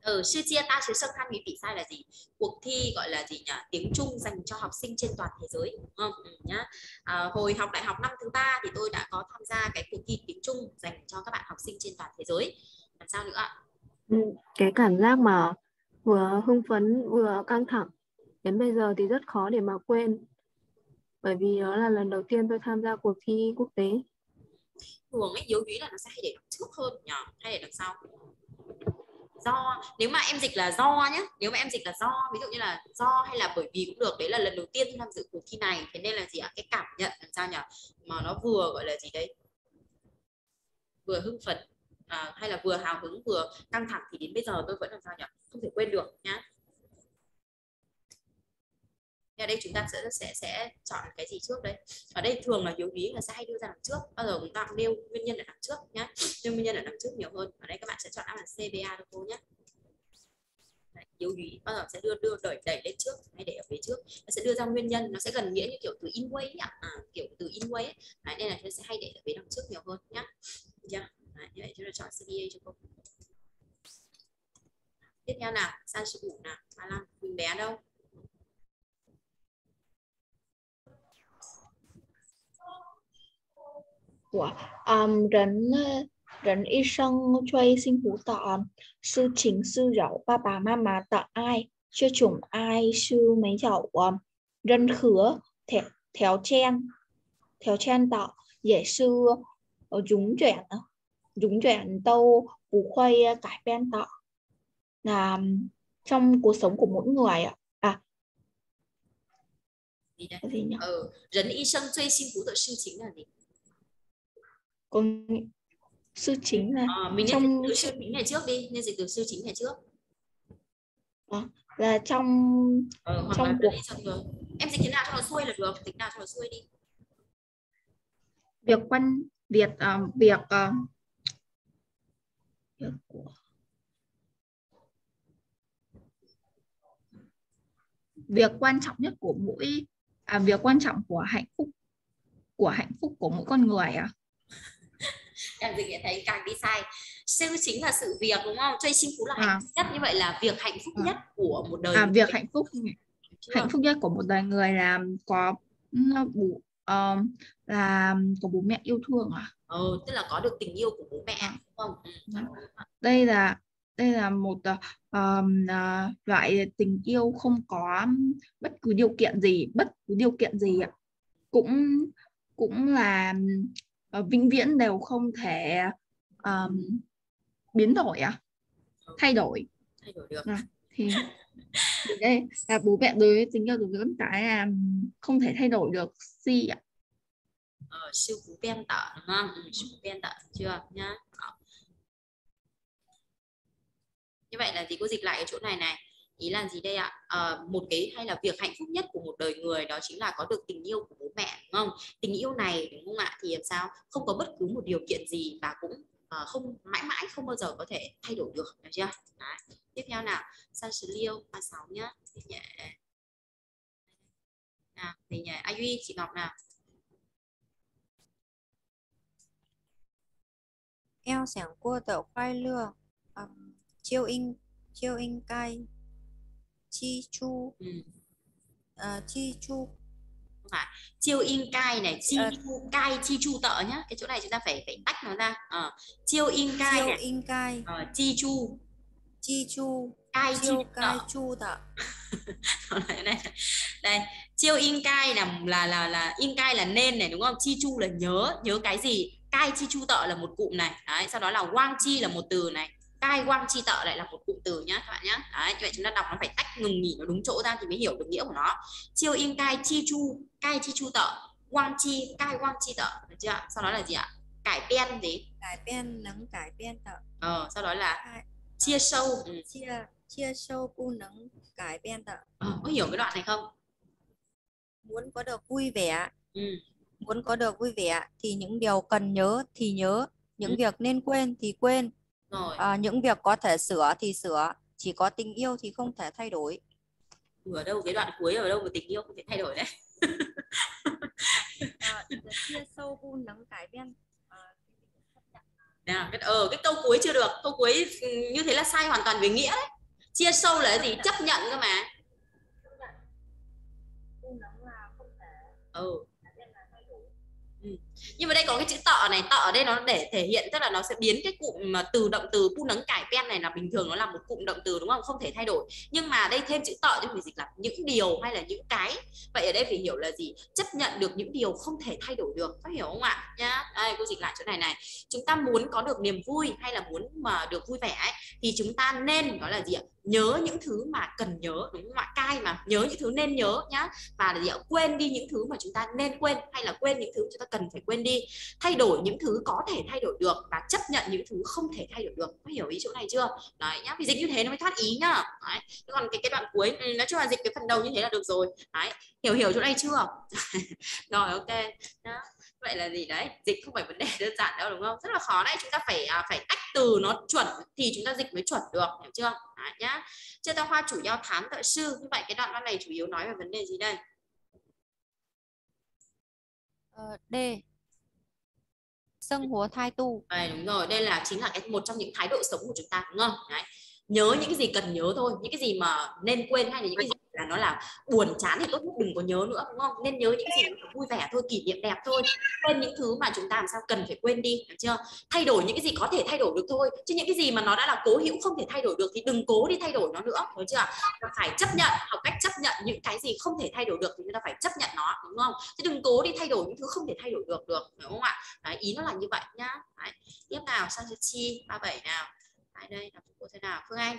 ở sư chia ta sư 赛 là gì? Cuộc thi gọi là gì nhỉ? Tiếng Trung dành cho học sinh trên toàn thế giới đúng không? Ừ, nhá. À, hồi học đại học năm thứ ba thì tôi đã có tham gia cái cuộc thi tiếng Trung dành cho các bạn học sinh trên toàn thế giới. Làm sao nữa ạ? Ừ, cái cảm giác mà vừa hưng phấn vừa căng thẳng đến bây giờ thì rất khó để mà quên. Bởi vì đó là lần đầu tiên tôi tham gia cuộc thi quốc tế thường ấy yếu ví là nó sẽ hay để đằng trước hơn nhỉ hay để đằng sau. Do nếu mà em dịch là do nhé nếu mà em dịch là do ví dụ như là do hay là bởi vì cũng được đấy là lần đầu tiên tham dự cuộc thi này thế nên là gì ạ? Cái cảm nhận làm sao nhỉ mà nó vừa gọi là gì đấy? Vừa hưng phấn à, hay là vừa hào hứng vừa căng thẳng thì đến bây giờ tôi vẫn làm sao nhỉ không thể quên được nhá. Ở đây chúng ta sẽ sẽ sẽ chọn cái gì trước đây? Ở đây thường là yếu ý là sẽ hay đưa ra đằng trước. Bao giờ chúng ta cũng nêu nguyên nhân ở đằng trước nhá. Nêu nguyên nhân ở đằng trước nhiều hơn. Ở đây các bạn sẽ chọn đáp án CBA cho cô nhé Đấy, yếu ý. Bao giờ sẽ đưa đưa đẩy đẩy lên trước hay để ở phía trước. Nó sẽ đưa ra nguyên nhân. Nó sẽ gần nghĩa như kiểu từ in way ạ. à, kiểu từ in way ấy. Đấy, nên là chúng sẽ hay để ở phía đằng trước nhiều hơn nhá. Yeah. Đấy, như vậy chúng ta chọn CBA cho cô. Tiếp theo nào. Sang số ngủ nào? 35 mình bé đâu? Của um, rấn rấn y sân truy sinh hữu tọn sư chính sư dậu ba bà ma mà tợ ai? Chưa chủng ai sư mấy dậu um, rân khứa theo theo chen theo chen tọ dễ sư ở dũng chuyển dũng chuyển tâu bù khuây cải ben tọ là trong cuộc sống của mỗi người ạ. À. Gì nhỉ? Ờ rấn y sân truy sinh phú tự sư chính là gì con sư chính là Ờ, mình trong từ sư chính này trước đi nên dịch từ sư chính này trước. Ờ, là trong ờ, hoặc trong là cuộc đấy xong rồi em dịch thế nào cho nó xuôi là được dịch nào cho nó xuôi đi. Việc quan việc ờ, việc ờ, việc của việc quan trọng nhất của mỗi à, việc quan trọng của hạnh phúc của hạnh phúc của mỗi con người à càng dịch thấy càng đi sai. Sư chính là sự việc đúng không? Truy sinh phú là À. hạnh phúc nhất như vậy là việc hạnh phúc nhất của một đời à người. việc hạnh phúc hạnh phúc nhất của một đời người là có bố ờ, là có bố mẹ yêu thương à? Ờ, tức là có được tình yêu của bố mẹ À. đúng không? Ừ. đây là đây là một ờ, ờm, ờ, loại tình yêu không có bất cứ điều kiện gì bất cứ điều kiện gì ạ. Cũng cũng là ờ, vĩnh viễn đều không thể ờm, biến đổi à? Thay đổi. Thay đổi được. À, thì, thì đây là bố mẹ đối với tình yêu đối với con cái là không thể thay đổi được gì ạ. Ờ, sư phú ben tở đúng không? Ừ, sư phú ben tở chưa? Nhá. Như vậy là gì cô dịch lại cái chỗ này này ý là gì đây ạ? À, một cái hay là việc hạnh phúc nhất của một đời người đó chính là có được tình yêu của bố mẹ đúng không? Tình yêu này đúng không ạ? Thì làm sao? Không có bất cứ một điều kiện gì và cũng uh, không mãi mãi không bao giờ có thể thay đổi được được chưa? Đấy. tiếp theo nào. San sứ liêu ba sáu nhá. Nhẹ nào nhẹ ai duy chị ngọc nào? Em sảng cua tẩu khoai lưa. Chiêu in chiêu in cay chi chu. Ừ. uh, chi chu. Không phải. Chiêu in cai này chi uh, chu cai chi chu tợ nhá. Cái chỗ này chúng ta phải phải tách nó ra. Uh, chiêu in cai chiêu này. in cai. Uh, chi chu. Chi chu. Cai chiêu chi cai chu tợ. Này *laughs* này, đây chiêu in cai là là là là in cai là nên này đúng không? Chi chu là nhớ nhớ cái gì? Cai chi chu tợ là một cụm này. Đấy, sau đó là wang chi là một từ này cai quang chi tợ lại là một cụm từ nhá các bạn nhá. Đấy như vậy chúng ta đọc nó phải tách ngừng nghỉ nó đúng chỗ ra thì mới hiểu được nghĩa của nó. Chiêu in cai chi chu cai chi chu tợ quang chi cai quang chi tợ được chưa? Sau đó là gì ạ? Cải pen gì? Cải biên nắng cải biên tợ. Ờ sau đó là chia sâu ừ. chia chia sâu bu nắng cải biên tợ. Ờ, có hiểu cái đoạn này không? Muốn có được vui vẻ ừ. muốn có được vui vẻ thì những điều cần nhớ thì nhớ những Ừ. việc nên quên thì quên rồi. À, những việc có thể sửa thì sửa chỉ có tình yêu thì không thể thay đổi. Ở đâu cái đoạn cuối ở đâu mà tình yêu không thể thay đổi đấy? Chia sâu bu nắng cải biên nào cái ờ cái câu cuối chưa được. Câu cuối ừ, như thế là sai hoàn toàn về nghĩa đấy. Chia sâu là cái gì? Chấp nhận cơ mà. Ừ nhưng mà đây có cái chữ tọ này tọ ở đây nó để thể hiện tức là nó sẽ biến cái cụm mà từ động từ pu nấng cải pen này là bình thường nó là một cụm động từ đúng không? Không thể thay đổi. Nhưng mà đây thêm chữ tọ cho mình dịch là những điều hay là những cái. Vậy ở đây phải hiểu là gì? Chấp nhận được những điều không thể thay đổi được. Có hiểu không ạ? Nhá. Đây cô dịch lại chỗ này này. Chúng ta muốn có được niềm vui hay là muốn mà được vui vẻ ấy, thì chúng ta nên đó là gì ạ? Nhớ những thứ mà cần nhớ đúng không ạ cai mà nhớ những thứ nên nhớ nhá. Và là gì ạ quên đi những thứ mà chúng ta nên quên, hay là quên những thứ chúng ta cần phải quên đi. Thay đổi những thứ có thể thay đổi được và chấp nhận những thứ không thể thay đổi được. Có hiểu ý chỗ này chưa? Đấy nhá vì dịch như thế nó mới thoát ý nhá. Đấy. Thế còn cái cái đoạn cuối ừ, nói chung là dịch cái phần đầu như thế là được rồi. Đấy, hiểu hiểu chỗ này chưa? *laughs* Rồi, ok đó vậy là gì? Đấy, dịch không phải vấn đề đơn giản đâu, đúng không? Rất là khó đấy, chúng ta phải à, phải tách từ nó chuẩn thì chúng ta dịch mới chuẩn được, hiểu chưa? Đấy, nhá. Chưa ta hoa chủ giao thám thợ sư. Như vậy cái đoạn văn này chủ yếu nói về vấn đề gì đây? Ờ, D. Sinh hoạt thái tu. Đấy, đúng rồi. Đây là chính là cái một trong những thái độ sống của chúng ta đúng không? Đấy. Nhớ những cái gì cần nhớ thôi. Những cái gì mà nên quên hay là những cái gì là nó là buồn chán thì tốt nhất đừng có nhớ nữa đúng không? Nên nhớ những gì vui vẻ thôi kỷ niệm đẹp thôi. Quên những thứ mà chúng ta làm sao cần phải quên đi được chưa? Thay đổi những cái gì có thể thay đổi được thôi. Chứ những cái gì mà nó đã là cố hữu không thể thay đổi được thì đừng cố đi thay đổi nó nữa đúng chưa? Ta phải chấp nhận học cách chấp nhận những cái gì không thể thay đổi được thì chúng ta phải chấp nhận nó đúng không? Chứ đừng cố đi thay đổi những thứ không thể thay đổi được được đúng không ạ? Đấy, ý nó là như vậy nhá. Đấy. tiếp nào sang chi ba bảy nào. Đấy, đây là cô thế nào? Phương Anh.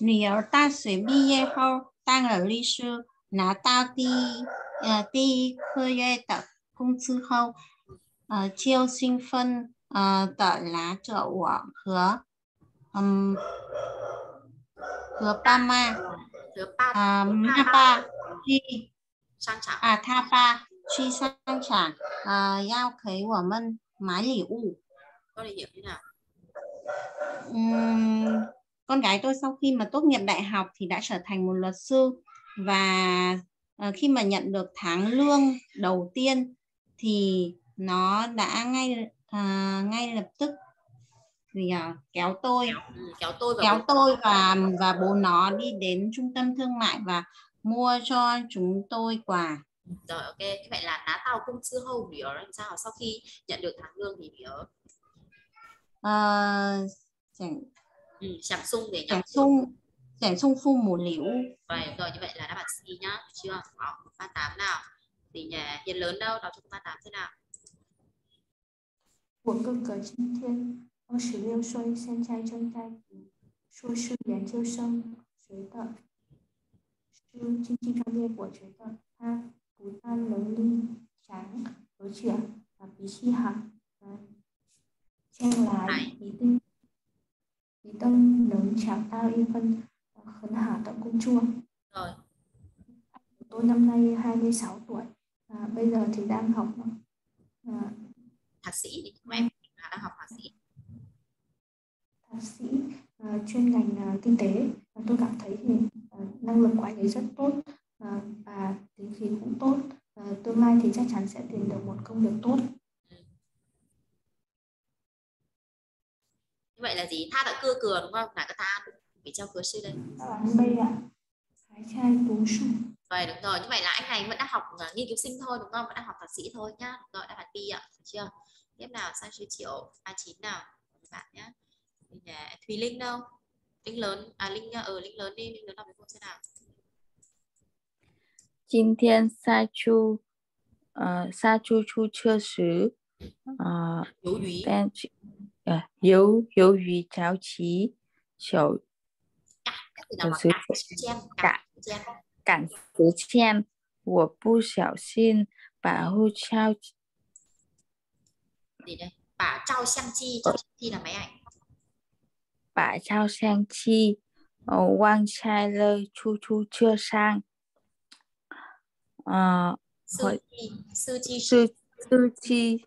Nữ儿大学毕业后当了律师，拿到第一呃第一个月的工资后，呃就兴奋呃的拉着我和嗯和爸妈和爸啊、和妈爸爸去商场啊他爸去商场啊、要给我们买礼物。 Câu này hiểu thế nào Con gái tôi sau khi mà tốt nghiệp đại học thì đã trở thành một luật sư và ờ, khi mà nhận được tháng lương đầu tiên thì nó đã ngay à, ngay lập tức gì à, kéo tôi kéo tôi và kéo bố- tôi và và bố nó đi đến trung tâm thương mại và mua cho chúng tôi quà. Rồi ok. Như vậy là ná tàu công sư hầu nữ làm sao sau khi nhận được tháng lương thì nữ Ờ, chẳng ừ, sắm sung để chẳng nhận sung chẳng sung phu một liễu vậy rồi như vậy là đáp án C nhá được chưa Đó, 38 nào thì nhà hiền lớn đâu đọc cho cô 38 thế nào 我哥哥今天二十六岁，现在正在读硕士研究生，学的是经济专业。我觉得他不但能力强，而且啊脾气好，嗯， Trang lái, ý tinh Ý tâm lớn chạc tao yêu phân ờ, khấn hà tận cung chua. Rồi. Tôi năm nay 26 tuổi. À, bây giờ thì đang học à, thạc sĩ thì chúng em là đang học thạc sĩ. Thạc sĩ à, chuyên ngành à, kinh tế. À, tôi cảm thấy thì à, năng lực của anh ấy rất tốt à, và tính khí cũng tốt. À, tương lai thì chắc chắn sẽ tìm được một công việc tốt. như vậy là gì? Tha đã cưa cường đúng không? Là cái tha. Bị trao cửa sư đây vậy đúng rồi. Như vậy là anh này vẫn đang học ờ, nghiên cứu sinh thôi đúng không? Vẫn đang học thạc sĩ thôi nhá. Đúng rồi đáp án B ạ. Được chưa? Tiếp nào sang số triệu ba chín nào. Bạn nhé nhà thùy linh đâu? Linh lớn. À linh ở ừ, linh lớn đi. Linh lớn đọc với cô thế nào? Jin Thiên Sa Chu ờ, Sa Chu Chu Chưa Sứ uh, Chú 但是，呃，由由于着急，小 cái gì nào 小 mà 时 cạn时间cạn thời gian 赶时间，我不小心把护照 gì đây bà trao sang chi trao sang chi là máy ảnh 把照相机呃忘在了出租车上，呃， sư 我 chi sư chi 司司机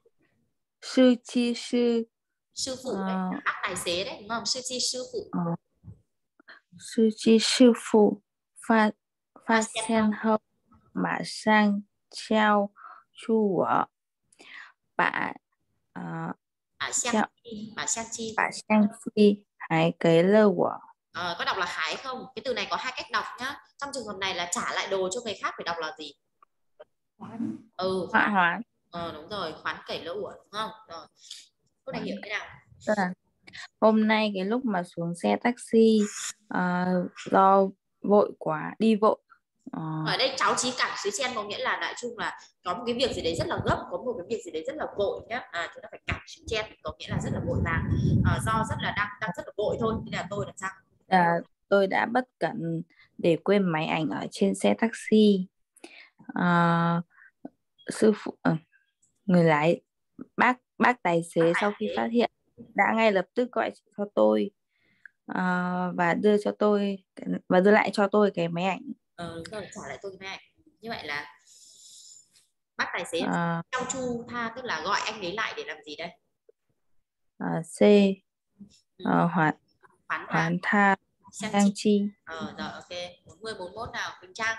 司机是 sư phụ ờ. ấy, à. bác tài xế đấy đúng không? Sư chi sư phụ. À. sư chi sư phụ phát phát sen hậu mà sang treo chu vợ bà à, bà sang chi bà sang chi. Bà sang chi hãy cái lơ vợ à, ờ, có đọc là hái không? Cái từ này có hai cách đọc nhá. Trong trường hợp này là trả lại đồ cho người khác phải đọc là gì? Ừ hoãn hoãn ờ, đúng rồi khoán cẩy lỗ uổng đúng không? Rồi câu này hiểu thế nào? Tức là hôm nay cái lúc mà xuống xe taxi ờ, do vội quá đi vội. Ờ, ở đây cháu chí cảm xứ chen có nghĩa là đại chung là có một cái việc gì đấy rất là gấp có một cái việc gì đấy rất là vội nhá. À chúng ta phải cảm xứ chen có nghĩa là rất là vội vàng. À, do rất là đang đang rất là vội thôi nên là tôi làm sao? À, tôi đã bất cẩn để quên máy ảnh ở trên xe taxi. Ờ, sư phụ ờ, người lái bác bác tài xế sau khi phát hiện đã ngay lập tức gọi cho tôi ờ, và đưa cho tôi và đưa lại cho tôi cái máy ảnh. Ờ, đúng rồi trả lại tôi cái này như vậy là bác tài xế trao chu tha tức là gọi anh ấy lại để làm gì đây? Ờ, C. Ờ, hoãn khoán tha hoãn tha sang chi. Ờ rồi ok. 40 41 nào Quỳnh Trang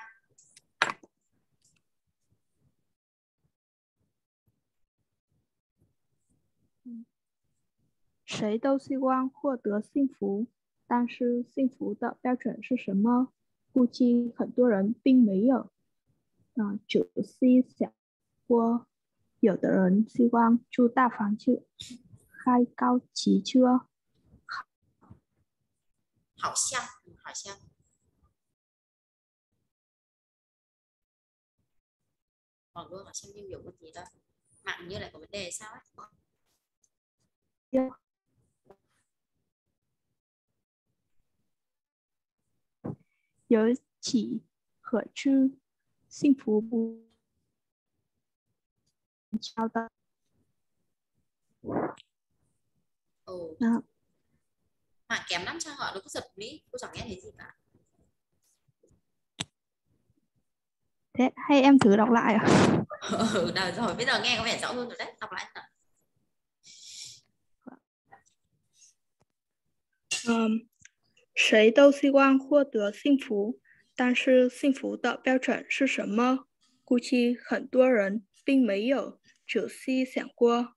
谁都希望获得幸福，但是幸福的标准是什么？估计很多人并没有。啊、仔细想过，有的人希望住大房子，开高级车，好像好像 còn luôn ở xem phim hiểu một tí đó mạng như lại có vấn đề sao ấy nhớ chỉ khở chư sinh phú bù trao ta Ồ. Đó. mà kém lắm sao họ nó cứ giật mí, cô chẳng nghe thấy gì cả. Thế hay em thử đọc lại à? *laughs* Ừ, đào rồi bây giờ nghe có vẻ rõ hơn rồi đấy. Đọc lại nào. Um, 谁都希望获得幸福，但是幸福的标准是什么？估计很多人并没有仔细想过。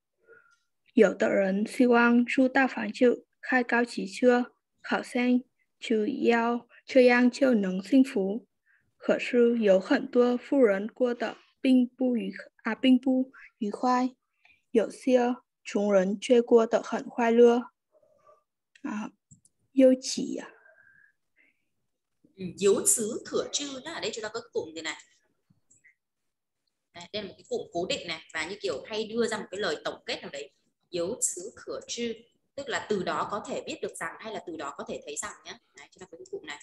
有的人希望住大房子、开高级车，好像只要这样就能幸福。可是有很多富人过得并不愉啊，并不愉快，有些穷人却过得很快乐。啊，优己呀、 ừ, yếu xứ khửa chư đó ở đây chúng ta có cái cụm gì này Đây, đây là một cái cụm cố định này và như kiểu hay đưa ra một cái lời tổng kết nào đấy yếu xứ khửa chư tức là từ đó có thể biết được rằng hay là từ đó có thể thấy rằng nhé đấy, chúng ta có cái cụm này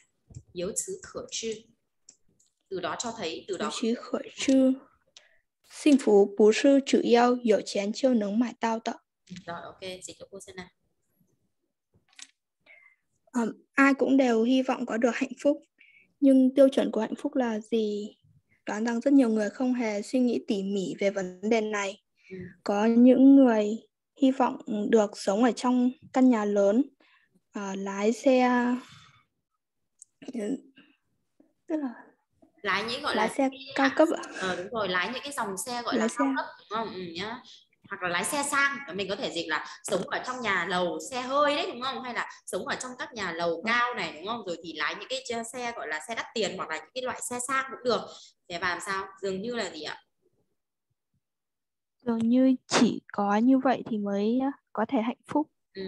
yếu xứ khửa chư từ đó cho thấy từ 有 đó 其可知，幸福不是只要有钱就能买到的。 rồi ok dịch cho cô xem nào um, ai cũng đều hy vọng có được hạnh phúc. Nhưng tiêu chuẩn của hạnh phúc là gì? Đoán rằng rất nhiều người không hề suy nghĩ tỉ mỉ về vấn đề này. Có những người hy vọng được sống ở trong căn nhà lớn uh, lái xe ừ, tức là lái những gọi lái là xe cao cấp ạ. Ờ, đúng rồi lái những cái dòng xe gọi lái là xe. cao cấp đúng không? Ừ, nhá hoặc là lái xe sang. Mình có thể dịch là sống ở trong nhà lầu xe hơi đấy đúng không? Hay là sống ở trong các nhà lầu Vâng. cao này đúng không? Rồi thì lái những cái xe- gọi là xe đắt tiền hoặc là những cái loại xe sang cũng được. Để làm sao? Dường như là gì ạ? Dường như chỉ có như vậy thì mới uh, có thể hạnh phúc. Ừ.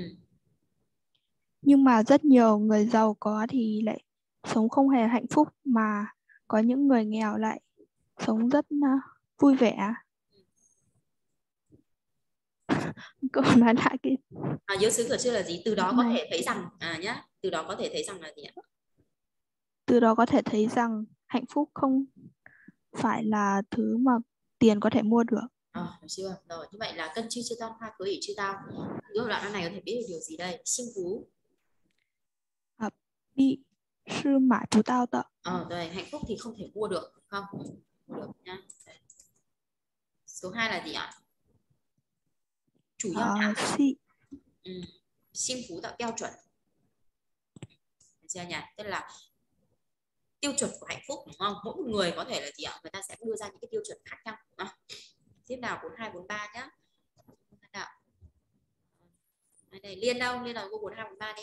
nhưng mà rất nhiều người giàu có thì lại sống không hề hạnh phúc mà có những người nghèo lại sống rất uh, vui vẻ *laughs* câu nói lại cái à, yếu xứ của chưa là gì? Từ đó có này. thể thấy rằng à nhá từ đó có thể thấy rằng là gì ạ? Từ đó có thể thấy rằng hạnh phúc không phải là thứ mà tiền có thể mua được. À, chưa? Rồi như vậy là cân chi chưa tao hoa cưới ủy chưa tao nếu đoạn này có thể biết được điều gì đây? 幸 phú à, bị sư mãi bù tao tợ. Ờ rồi hạnh phúc thì không thể mua được không? Mua được nhá. Số 2 là gì ạ chủ yếu à, là si ừ.幸福的标准Được chưa nhỉ tức là tiêu chuẩn của hạnh phúc đúng không mỗi một người có thể là gì ạ người ta sẽ đưa ra những cái tiêu chuẩn khác nhau đúng không? tiếp nào 42 43 nhá nào đây, đây liên đâu liên là cô 42 43 đi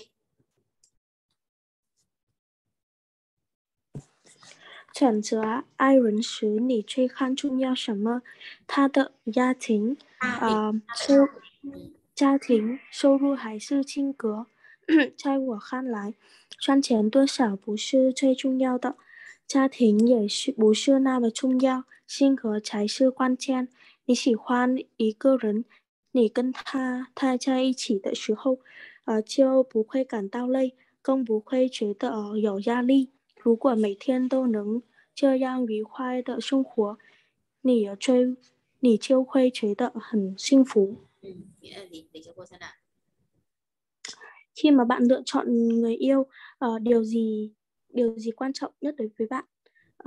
选择爱人时，你最看重要什么？他的家庭，呃，收 家庭收入还是性格？*clears throat* 在我看来，赚钱多少不是最重要的，家庭也是不是那么重要，性格才是关键。你喜欢一个人，你跟他他在一起的时候，呃，就不会感到累，更不会觉得有压力。如果每天都能这样愉快的生活，你也追，你就会觉得很幸福。Ừ. nghĩa là gì để cho cô xem nào Khi mà bạn lựa chọn người yêu, uh, điều gì điều gì quan trọng nhất đối với bạn?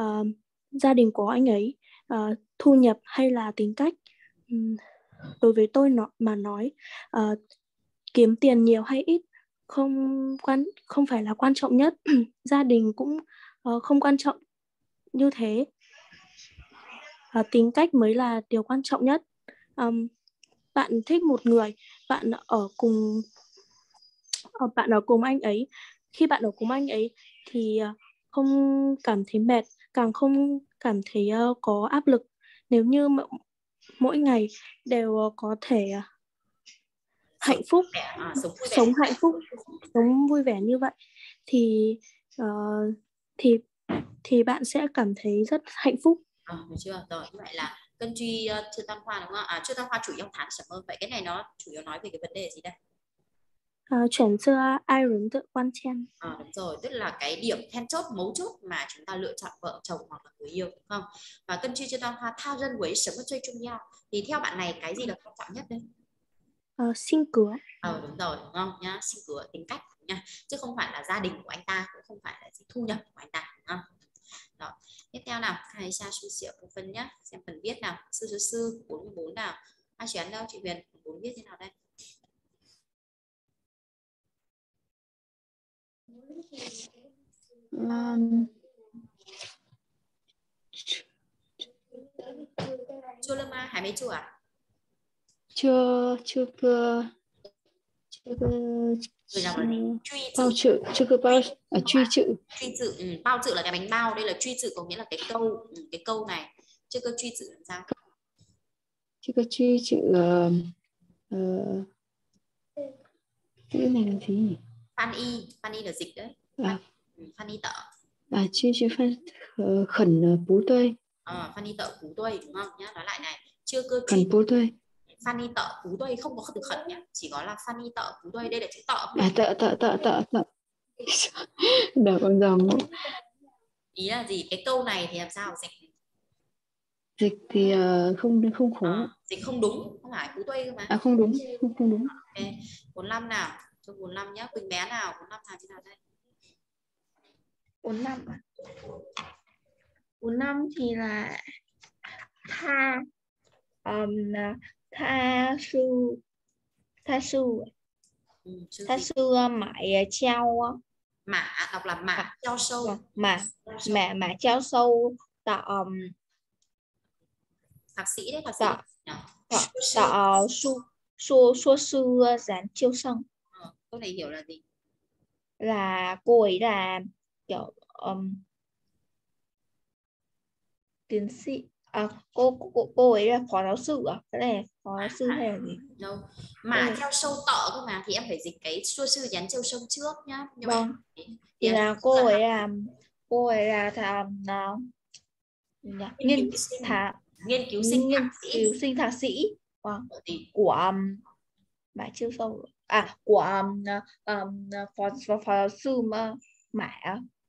uh, gia đình của anh ấy, uh, thu nhập hay là tính cách? um, đối với tôi nó mà nói, uh, kiếm tiền nhiều hay ít không quan không phải là quan trọng nhất. *clears throat* gia đình cũng uh, không quan trọng như thế. uh, tính cách mới là điều quan trọng nhất. um, bạn thích một người, bạn ở cùng ờ, bạn ở cùng anh ấy. Khi bạn ở cùng anh ấy thì ờ, không cảm thấy mệt, càng không cảm thấy ờ, có áp lực. Nếu như mỗi ngày đều có thể hạnh phúc, à, sống hạnh phúc, sống vui vẻ như vậy thì ờ, thì thì bạn sẽ cảm thấy rất hạnh phúc. Ờ, được chưa rồi như vậy là cân truy uh, ờ, chưa tam hoa đúng không à chưa tam hoa chủ yếu tháng sẩm ơn. Vậy cái này nó chủ yếu nói về cái vấn đề gì đây? Ờ, à, chuyển ai iron tự quan chen à, ờ, đúng rồi. Tức là cái điểm then chốt mấu chốt mà chúng ta lựa chọn vợ chồng hoặc là người yêu đúng không? Và cân truy chưa tam hoa tha dân với sớm chơi chung nhau. Thì theo bạn này cái gì là quan trọng nhất đây? Ờ, xin cửa ờ đúng rồi đúng không? Nhá xin cửa tính cách nha chứ không phải là gia đình của anh ta cũng không phải là thu nhập của anh ta đúng không? Rồi tiếp theo nào hai xa su sửa bộ phân nhá. Xem phần viết nào. Sư sư sư 44 nào. Ai chuyển đâu chị Huyền? Bốn viết thế nào đây? Um, chưa lâm à? Hải mấy chưa à? chưa chưa cơ chưa cơ Bao chữ chưa cơ bao à, truy chữ Truy dự, ừ, bao dự là cái bánh bao, đây là truy dự có nghĩa là cái câu, ừ, cái câu này. Chưa cơ truy dự làm sao? chưa cơ truy chữ uh, uh, chữ này là gì nhỉ? Phan y, Phan y là dịch đấy. à, Ừ, Phan y tợ. à truy chữ phan khẩn uh, bú tươi Ờ, Phan y tợ cú tuây đúng không? Nhá, nói lại này. Chưa cơ khẩn truy bú tươi Phan y tợ cú tuây không có từ khẩn nhá, chỉ có là Phan y tợ cú tuây đây là chữ tợ. à tợ tợ tợ tợ tợ. *laughs* Đầu con dòng. Ý là gì? Cái câu này thì làm sao? Dịch? dịch thì uh, không không khổ. À, dịch không đúng không phải cú cơ mà. À không đúng không, không đúng. Ok 45 nào cho 45 nhá. Quỳnh bé nào 45 làm thế nào đây? 45 à? 45 thì là tha um, tha sư tha sư ừ, tha sư mại trao mã đọc là mã trao sâu mã mã mã trao sâu tạo thạc sĩ đấy thạc sĩ. tạo tạo su su. su sư gián chiêu sông ờ, câu này hiểu là gì? Là cô ấy là kiểu um, tiến sĩ à, cô, cô cô ấy là phó giáo sư à? Cái này phó giáo sư hay là gì? Đâu. Mà ừ. theo sâu tọ cơ mà thì em phải dịch cái xua sư dán châu sông trước nhá. Nhưng vâng. thì, thì là cô ấy là cô ấy là thằng uh, nghiên thả nghiên cứu sinh nghiên cứu sinh thạc sĩ. Vâng. của um, mã chiêu sâu à của um, phó, phó phó giáo sư mà mã.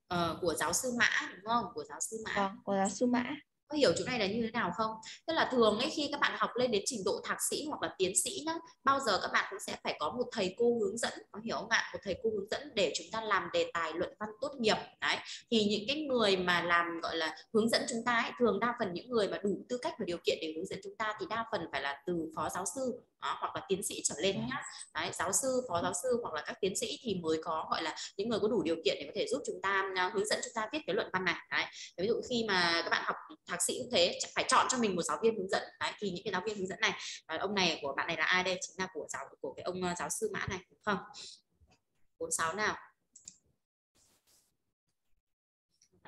Ờ, của giáo sư mã đúng không? Của giáo sư mã. Vâng, của giáo sư mã có hiểu chỗ này là như thế nào không? Tức là thường ấy khi các bạn học lên đến trình độ thạc sĩ hoặc là tiến sĩ nhá bao giờ các bạn cũng sẽ phải có một thầy cô hướng dẫn có hiểu không ạ? Một thầy cô hướng dẫn để chúng ta làm đề tài luận văn tốt nghiệp đấy. Thì những cái người mà làm gọi là hướng dẫn chúng ta ấy, thường đa phần những người mà đủ tư cách và điều kiện để hướng dẫn chúng ta thì đa phần phải là từ phó giáo sư đó, hoặc là tiến sĩ trở lên nhá. Đấy, giáo sư phó giáo sư hoặc là các tiến sĩ thì mới có gọi là những người có đủ điều kiện để có thể giúp chúng ta uh, hướng dẫn chúng ta viết cái luận văn này. Đấy ví dụ khi mà các bạn học thạc sĩ cũng thế phải chọn cho mình một giáo viên hướng dẫn. Đấy, thì những cái giáo viên hướng dẫn này ông này của bạn này là ai đây? Chính là của giáo của cái ông uh, giáo sư mã này đúng không? 46 nào?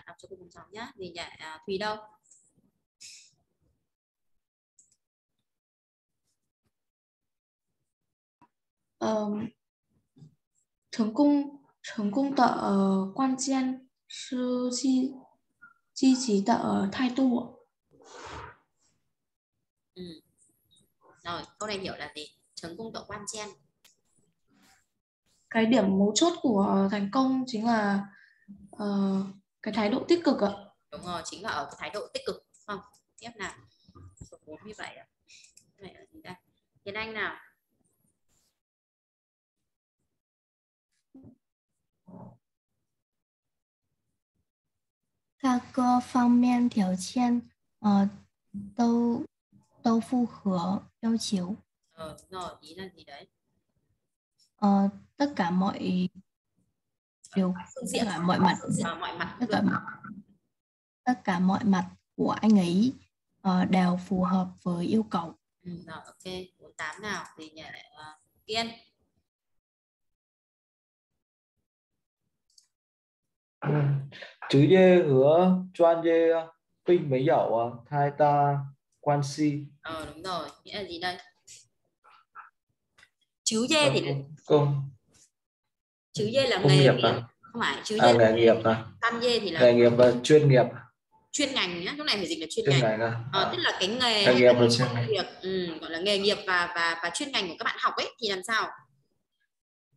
Đọc cho cô 46 nhá. Gì nhỉ à, Thùy đâu uh, thường cung thường cung tợ quan gian sư chi chi trí tợ thai tu ừ. rồi câu này hiểu là gì? trường cung tợ quan chen cái điểm mấu chốt của thành công chính là uh, cái thái độ tích cực ạ。Đúng rồi chính là ở cái thái độ tích cực không? Tiếp nào. Số 47 ạ. Này ở gì đây? Hiền Anh nào các cơ 方面条件呃都都符合要求。 ờ, rồi ý là gì đấy Ờ, tất cả mọi điều phương tất diện cả mọi mặt à, mọi mặt tất cả tất cả mọi mặt của anh ấy ờ, đều phù hợp với yêu cầu. ừ, rồi ok 48 nào thì nhỉ uh, Kiên chữ dê hứa choan dê pinh mấy dậu hai ta quan si. Ờ đúng rồi nghĩa là gì đây? Chữ dê thì công chữ dê là nghề nghiệp nghiệp à? không phải chữ à, dê nghề nghiệp à? Tam dê thì là nghề nghiệp và chuyên nghiệp. Chuyên ngành nhá lúc này phải dịch là chuyên, chuyên ngành, ngành à? Ờ, tức là cái nghề nghề nghiệp và chuyên việc ừ, gọi là nghề nghiệp và và và chuyên ngành của các bạn học ấy thì làm sao?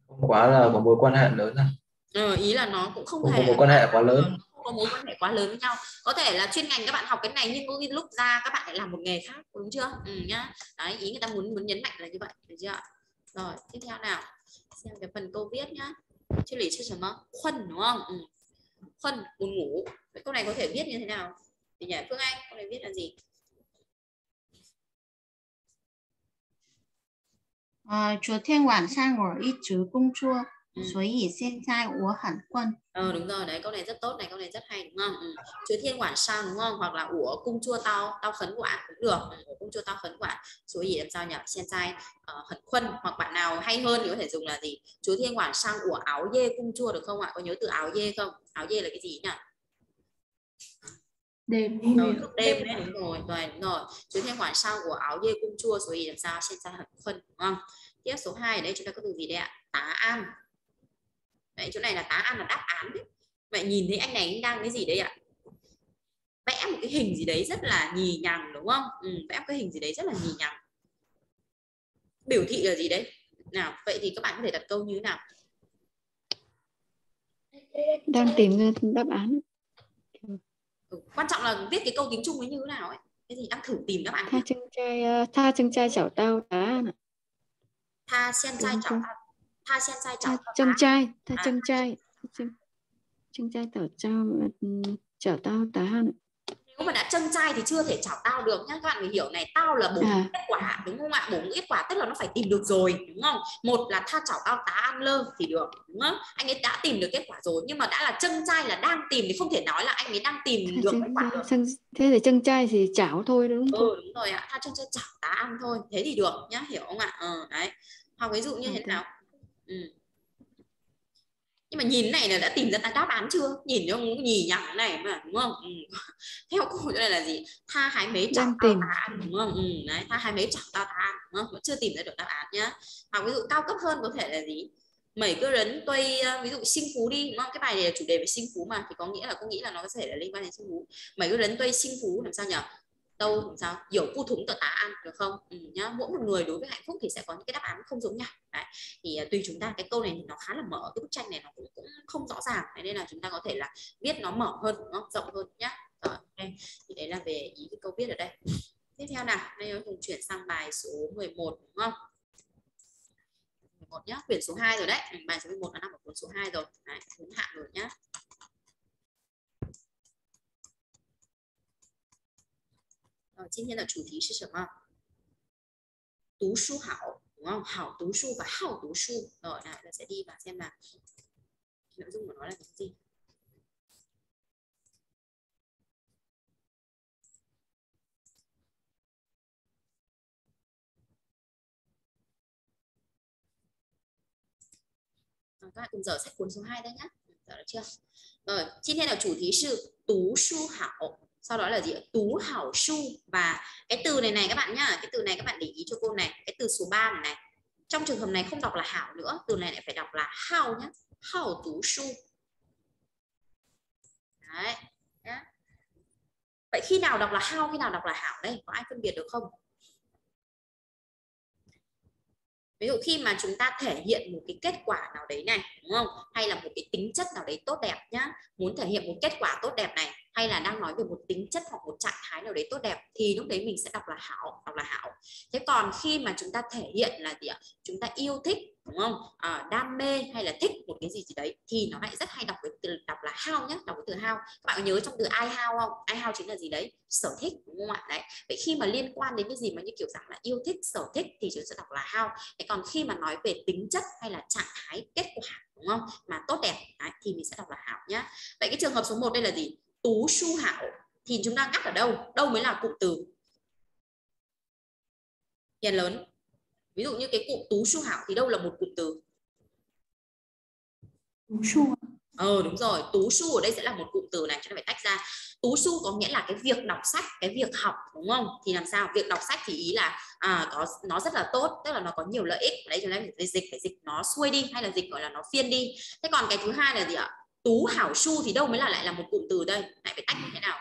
Không quá là có mối quan hệ lớn à ừ, ý là nó cũng không, có mối quan hệ quá lớn. Ờ, không có mối quan hệ quá lớn với nhau. Có thể là chuyên ngành các bạn học cái này nhưng có lúc ra các bạn lại làm một nghề khác đúng chưa? Ừ, nhá. Đấy ý người ta muốn muốn nhấn mạnh là như vậy được chưa rồi tiếp theo nào. Xem cái phần câu viết nhá. Chứ lý chứ gì khuân đúng không? Ừ. khuân buồn ngủ. Vậy câu này có thể viết như thế nào? Thì nhỉ phương anh câu này viết là gì? Ờ, à, chúa thiên quản sang ngồi ít chứ cung chua 所以现在我很困。 ờ đúng rồi đấy câu này rất tốt này câu này rất hay đúng không ừ. chứa thiên quản sao đúng không hoặc là ủa cung chua tao tao khấn quản cũng được ừ, ủa cung chua tao khấn quản số gì làm sao nhỉ hiện tại uh, hận khuân hoặc bạn nào hay hơn thì có thể dùng là gì chứa thiên quản sang ủa áo dê cung chua được không ạ có nhớ từ áo dê không áo dê là cái gì nhỉ đêm ờ, lúc đêm đấy đúng rồi rồi đúng rồi chứa thiên quản sang của áo dê cung chua số gì làm sao hiện tại hận khuân đúng không tiếp số 2 ở đây chúng ta có từ gì đây ạ tá an đấy chỗ này là tá an là đáp án đấy. Vậy nhìn thấy anh này anh đang cái gì đây ạ? Vẽ một cái hình gì đấy rất là nhì nhằng đúng không? Ừ, vẽ một cái hình gì đấy rất là nhì nhằng. Biểu thị là gì đấy? Nào vậy thì các bạn có thể đặt câu như thế nào? Đang tìm ra đáp án. Ừ, quan trọng là viết cái câu tiếng trung ấy như thế nào ấy. Cái gì đang thử tìm đáp án tha chân trai ờ, tha chân trai chảo tao tá tha sen trai chảo tao tha sen trai tha chảo tao chân trai tha À, chân trai. chân chân trai tảo trao chảo tao tá nếu mà đã chân trai thì chưa thể chảo tao được nhá. Các bạn phải hiểu này tao là bổ À. kết quả đúng không ạ? Bổ kết quả tức là nó phải tìm được rồi đúng không? Một là tha chảo tao tá ăn lơ thì được đúng không? Anh ấy đã tìm được kết quả rồi nhưng mà đã là chân trai là đang tìm thì không thể nói là anh ấy đang tìm được kết quả được. chân thế thì chân trai thì chảo thôi đúng không? Ừ đúng rồi ạ. Tha chân trai chảo tá ăn thôi thế thì được nhá hiểu không ạ? Ờ đấy. Hoặc ví dụ như thế nào ừ. nhưng mà nhìn này là đã tìm ra đáp án chưa? Nhìn nó nhì nhằng này mà đúng không? Ừ. theo câu chỗ này là gì? Tha hái mấy chảo Đang tao tá ăn đúng không? Ừ. đấy tha hái mấy chảo tao tá ăn đúng không? Vẫn chưa tìm ra được đáp án nhá. Hoặc ví dụ cao cấp hơn có thể là gì? Mấy cái rấn tôi ờ, ví dụ sinh phú đi đúng không? Cái bài này là chủ đề về sinh phú mà thì có nghĩa là có nghĩ là nó có thể là liên quan đến sinh phú. Mấy cái rấn tôi sinh phú làm sao nhỉ đâu làm sao? Hiểu cu thúng tờ tá ăn được không? Ừ, nhá. Mỗi một người đối với hạnh phúc thì sẽ có những cái đáp án không giống nhau. Đấy. Thì uh, tùy chúng ta cái câu này thì nó khá là mở cái bức tranh này nó cũng, cũng không rõ ràng. Đấy, nên là chúng ta có thể là viết nó mở hơn nó rộng hơn nhá. Rồi okay. thì đấy là về ý cái câu viết ở đây. *laughs* Tiếp theo nào. Đây cùng chuyển sang bài số 11 đúng không? 11 nhá. Quyển số 2 rồi đấy. Ừ, bài số 11 là nằm ở cuốn số 2 rồi. Đấy đúng hạn rồi nhá. 今天的主题是什么？读书好，哦，好读书吧，好读书。哦，来，来写第一版先吧。内容要写的是什么？大家从《小百科》第十二页开始。好，今天的主题是读书好。Sau đó là gì? Tú hảo su và cái từ này này các bạn nhá, cái từ này các bạn để ý cho cô này, cái từ số 3 này này. Trong trường hợp này không đọc là hảo nữa, từ này lại phải đọc là hao nhá. Hao tú su. Đấy. Nhá. Vậy khi nào đọc là hao, khi nào đọc là hảo đây? Có ai phân biệt được không? ví dụ khi mà chúng ta thể hiện một cái kết quả nào đấy này đúng không hay là một cái tính chất nào đấy tốt đẹp nhá muốn thể hiện một kết quả tốt đẹp này hay là đang nói về một tính chất hoặc một trạng thái nào đấy tốt đẹp thì lúc đấy mình sẽ đọc là hảo đọc là hảo. Thế còn khi mà chúng ta thể hiện là gì ạ? Chúng ta yêu thích đúng không? À, đam mê hay là thích một cái gì gì đấy thì nó lại rất hay đọc cái từ đọc là hao nhé đọc cái từ hao. Các bạn có nhớ trong từ ai hao không? Ai hao chính là gì đấy? Sở thích đúng không ạ? Đấy. Vậy khi mà liên quan đến cái gì mà như kiểu rằng là yêu thích sở thích thì chúng sẽ đọc là hao. Thế còn khi mà nói về tính chất hay là trạng thái kết quả đúng không? Mà tốt đẹp đấy, thì mình sẽ đọc là hảo nhá. Vậy cái trường hợp số 1 đây là gì? Tú su hảo thì chúng ta ngắt ở đâu? Đâu mới là cụm từ? Hiền lớn. Ví dụ như cái cụm tú su hảo thì đâu là một cụm từ? Tú su ờ đúng rồi. Tú su ở đây sẽ là một cụm từ này chúng ta phải tách ra. Tú su có nghĩa là cái việc đọc sách cái việc học đúng không? Thì làm sao? Việc đọc sách thì ý là à, có nó rất là tốt tức là nó có nhiều lợi ích. Ở đây chúng ta phải dịch phải dịch nó xuôi đi hay là dịch gọi là nó phiên đi. Thế còn cái thứ hai là gì ạ tú hảo su thì đâu mới là lại là một cụm từ đây? Lại phải tách như thế nào?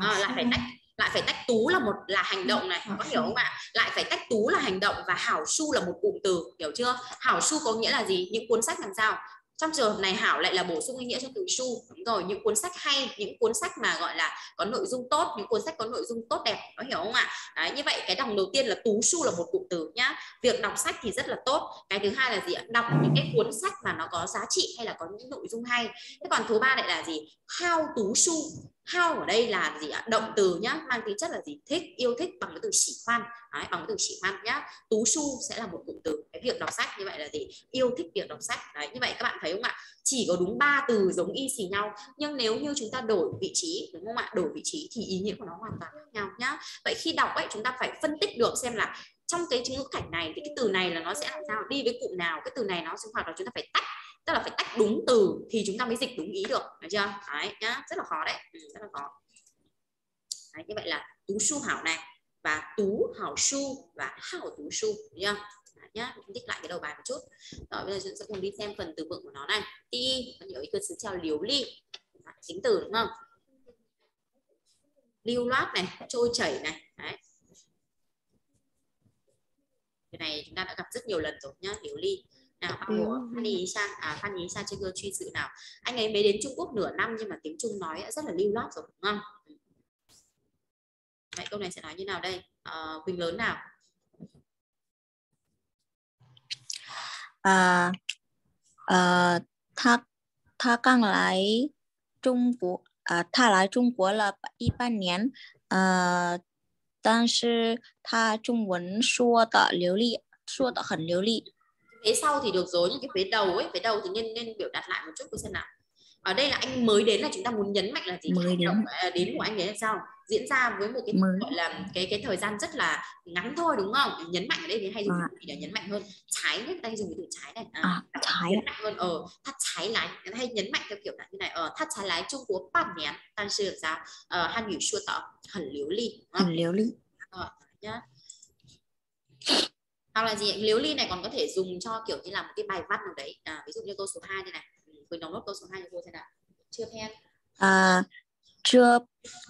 À, lại phải tách lại phải tách tú là một là hành động này có hiểu không ạ? Lại phải tách tú là hành động và hảo su là một cụm từ hiểu chưa? Hảo su có nghĩa là gì? Những cuốn sách làm sao trong trường hợp này hảo lại là bổ sung ý nghĩa cho từ su đúng rồi những cuốn sách hay những cuốn sách mà gọi là có nội dung tốt những cuốn sách có nội dung tốt đẹp có hiểu không ạ? Đấy, như vậy cái đồng đầu tiên là tú su là một cụm từ nhá. Việc đọc sách thì rất là tốt. Cái thứ hai là gì ạ? Đọc những cái cuốn sách mà nó có giá trị hay là có những nội dung hay. Thế còn thứ ba lại là gì? Hao tú su hao ở đây là gì ạ? Động từ nhá mang tính chất là gì? Thích yêu thích bằng cái từ chỉ khoan Đấy, bằng cái từ chỉ khoan nhá. Tú su sẽ là một cụm từ. Cái việc đọc sách như vậy là gì? Yêu thích việc đọc sách. Đấy, như vậy các bạn thấy không ạ? Chỉ có đúng ba từ giống y xì nhau. Nhưng nếu như chúng ta đổi vị trí đúng không ạ? Đổi vị trí thì ý nghĩa của nó hoàn toàn khác nhau nhá. Vậy khi đọc ấy chúng ta phải phân tích được xem là trong cái ngữ cảnh này thì cái từ này là nó sẽ làm sao? Đi với cụm nào? Cái từ này nó sẽ hoặc là chúng ta phải tách tức là phải tách đúng từ thì chúng ta mới dịch đúng ý được được chưa? Đấy nhá rất là khó đấy. Ừ, rất là khó. Đấy, như vậy là tú su hảo này và tú hảo su và hảo tú su được chưa? Đấy nhá phân tích lại cái đầu bài một chút. Rồi bây giờ chúng sẽ cùng đi xem phần từ vựng của nó này. Ti có nhiều ý cơ xứ chào liếu ly. Tính từ đúng không? Lưu loát này trôi chảy này đấy. Cái này chúng ta đã gặp rất nhiều lần rồi nhá liếu ly nào Phan của Phan Ý Sa à Phan Ý Sa chưa cơ truy sự nào anh ấy mới đến Trung Quốc nửa năm nhưng mà tiếng Trung nói đã rất là lưu loát rồi đúng không vậy câu này sẽ nói như nào đây à, Quỳnh lớn nào à, à, 他他刚来中国啊，他来中国了一半年，呃，但是他中文说的流利，说的很流利。 vế sau thì được rồi nhưng cái vế đầu ấy vế đầu thì nên nên biểu đạt lại một chút cô xem nào ở đây là anh mới đến là chúng ta muốn nhấn mạnh là gì? Mới đến. À, đến của anh đấy là sao? Diễn ra với một cái mới. gọi là cái cái thời gian rất là ngắn thôi đúng không? Nhấn mạnh ở đây thì hay dùng vâng à. từ để nhấn mạnh hơn? Trái đấy anh dùng cái từ trái này. À, à, trái. nhấn mạnh hơn ờ thắt trái lái hay nhấn mạnh theo kiểu như này ờ thắt trái lái trung quốc bản nén tan sự ra ờ han ngữ xua tỏ hẳn liếu ly hẳn liếu ly. Ờ nhá hoặc là gì liếu ly này còn có thể dùng cho kiểu như là một cái bài văn nào đấy à, ví dụ như câu số 2 này này Quỳnh đóng nốt câu số 2 cho cô xem nào chưa pen à, chưa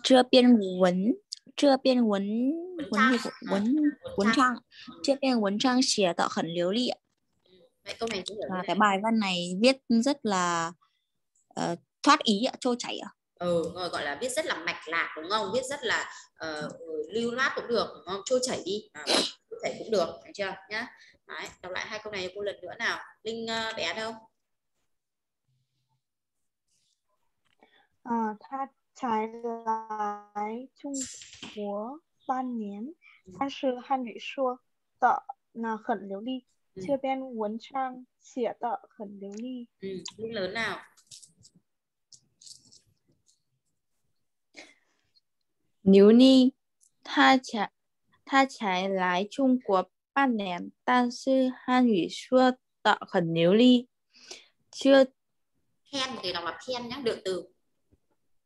chưa biên huấn chưa biên huấn huấn huấn à, huấn trang ừ. chưa biên huấn trang xỉa tạo khẩn liếu ly ừ, Vậy câu này và cái bài văn này viết rất là uh, thoát ý ạ, trôi chảy ạ. Ừ, rồi gọi là viết rất là mạch lạc đúng không? Viết rất là uh, lưu loát cũng được, đúng không? Trôi chảy đi. À thể cũng được phải chưa? Nhá. Đấy, đọc lại hai câu này cô lần nữa nào. Linh ờ, uh, bé đâu? Ờ, à, ta trái lái Trung Quốc ba niên, nhưng là Hàn ngữ số tợ là khẩn liễu ly, ừ. chưa bên quấn trang xỉa tợ khẩn liễu ly. Ừ, linh lớn nào? Liễu ly, ta trái 他才来中国半年，但是汉语说的很流利。这 Pen thì đọc là pen nhá, được từ.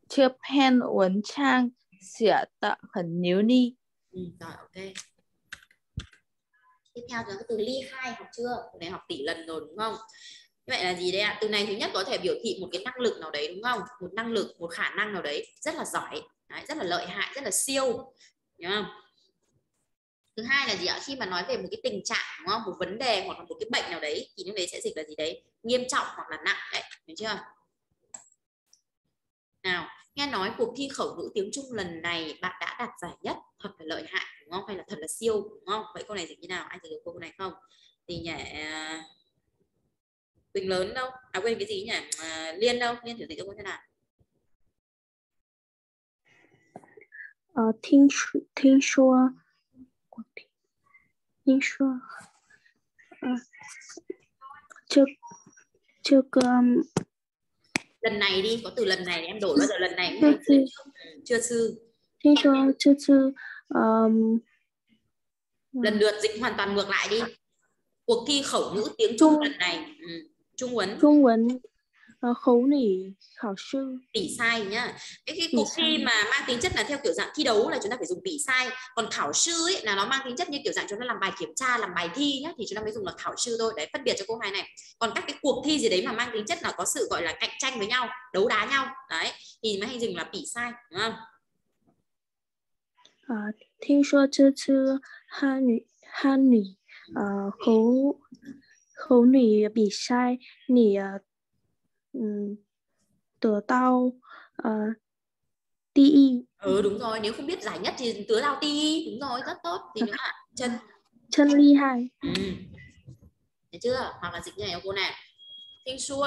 这篇文章写的很流利。 Ừ, rồi ok. Tiếp theo là cái từ ly khai học chưa? Từ này học tỷ lần rồi đúng không? Như vậy là gì đây ạ? Từ này thứ nhất có thể biểu thị một cái năng lực nào đấy đúng không? Một năng lực, một khả năng nào đấy rất là giỏi, đấy, rất là lợi hại, rất là siêu. Đúng không? Thứ hai là gì ạ? Khi mà nói về một cái tình trạng đúng không? Một vấn đề hoặc là một cái bệnh nào đấy thì lúc đấy sẽ dịch là gì đấy? Nghiêm trọng hoặc là nặng đấy, hiểu chưa? Nào, nghe nói cuộc thi khẩu ngữ tiếng Trung lần này bạn đã đạt giải nhất, thật là lợi hại đúng không? Hay là thật là siêu đúng không? Vậy câu này dịch như nào? Anh dịch được câu này không? Thì nhỉ à, Quỳnh lớn đâu? À quên cái gì nhỉ? À, Liên đâu? Liên thử dịch cho cô thế nào? 呃，听说听说，我听 听说，呃，这这个 Lần này đi, có từ lần này thì em đổi bao giờ lần này cũng thành từ lần trước. Ừ, chưa sư. 听说这次，嗯、 Lần lượt dịch hoàn toàn ngược lại đi. Cuộc thi khẩu ngữ tiếng Trung lần này, ừ, Trung Huấn 中文 Ờ, khấu nỉ khảo sư tỷ sai nhá. Cái, cái cuộc thi mà mang tính chất là theo kiểu dạng thi đấu là chúng ta phải dùng tỷ sai. Còn khảo sư ấy là nó mang tính chất như kiểu dạng chúng ta làm bài kiểm tra làm bài thi nhá thì chúng ta mới dùng là khảo sư thôi. Đấy phân biệt cho cô hai này. Còn các cái cuộc thi gì đấy mà mang tính chất là có sự gọi là cạnh tranh với nhau đấu đá nhau đấy thì mới hay dùng là tỷ sai đúng không? Ờ, à, thiên sơ chư chư han nỉ han nỉ ờ, khấu khấu nỉ bị sai. Nỉ uh, um, tớ tao uh, ti ừ đúng rồi nếu không biết giải nhất thì tớ tao ti đúng rồi rất tốt. Thì nữa là *laughs* chân chân ly hai. Ừ. thấy chưa? Hoặc là dịch như này cô này. Thanh Xua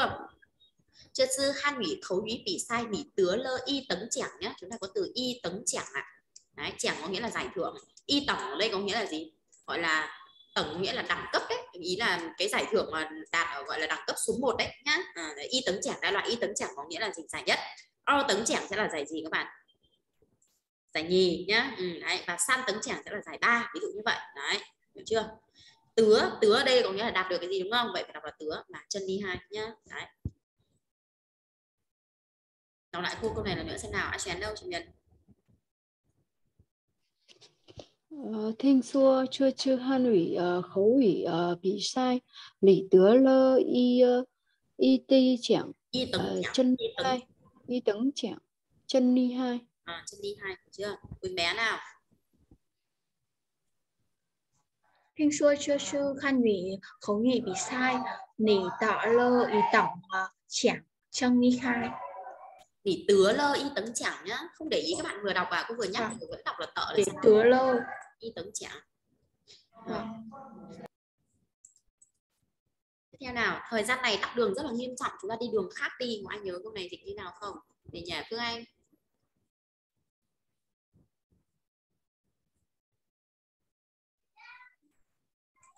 Chưa sư Han ủy thấu ủy bị sai bị tứa lơ y tấn chẳng nhá. Chúng ta có từ y tấn chẳng ạ. À. Đấy, chẳng có nghĩa là giải thưởng. Y tổng ở đây có nghĩa là gì? Gọi là tổng nghĩa là đẳng cấp đấy ý là cái giải thưởng mà đạt ở gọi là đẳng cấp số 1 đấy nhá. À, y tấn chẳng đại loại y tấn chẳng có nghĩa là trình giải nhất. O tấn chẳng sẽ là giải gì các bạn? Giải nhì nhá. Ừ, đấy. và san tấn chẳng sẽ là giải ba ví dụ như vậy. Đấy được chưa? Tứa tứa đây có nghĩa là đạt được cái gì đúng không? Vậy phải đọc là tứa là chân đi hai nhá. Đấy. Đọc lại cô câu này là nữa xem nào. Ai chén đâu chị nhân 呃，听说这次汉语呃口语呃比赛，你得了一呃一等奖， y tấn 呃 奖 真 y 厉 tấn 害，一等奖，真厉害。 à, chân đi hai hiểu chưa Quỳnh bé nào 听说这次汉语口语比赛，你得了一等呃奖，真厉害。 nỉ tứa lơ y tấn chẳng nhá không để ý các bạn vừa đọc à cô vừa nhắc thì vẫn đọc là tợ là Nỉ sao tứa lơ. y tưởng trả. Tiếp theo nào thời gian này tắc đường rất là nghiêm trọng chúng ta đi đường khác đi mà ai nhớ câu này dịch như nào không? Để nhà phương anh.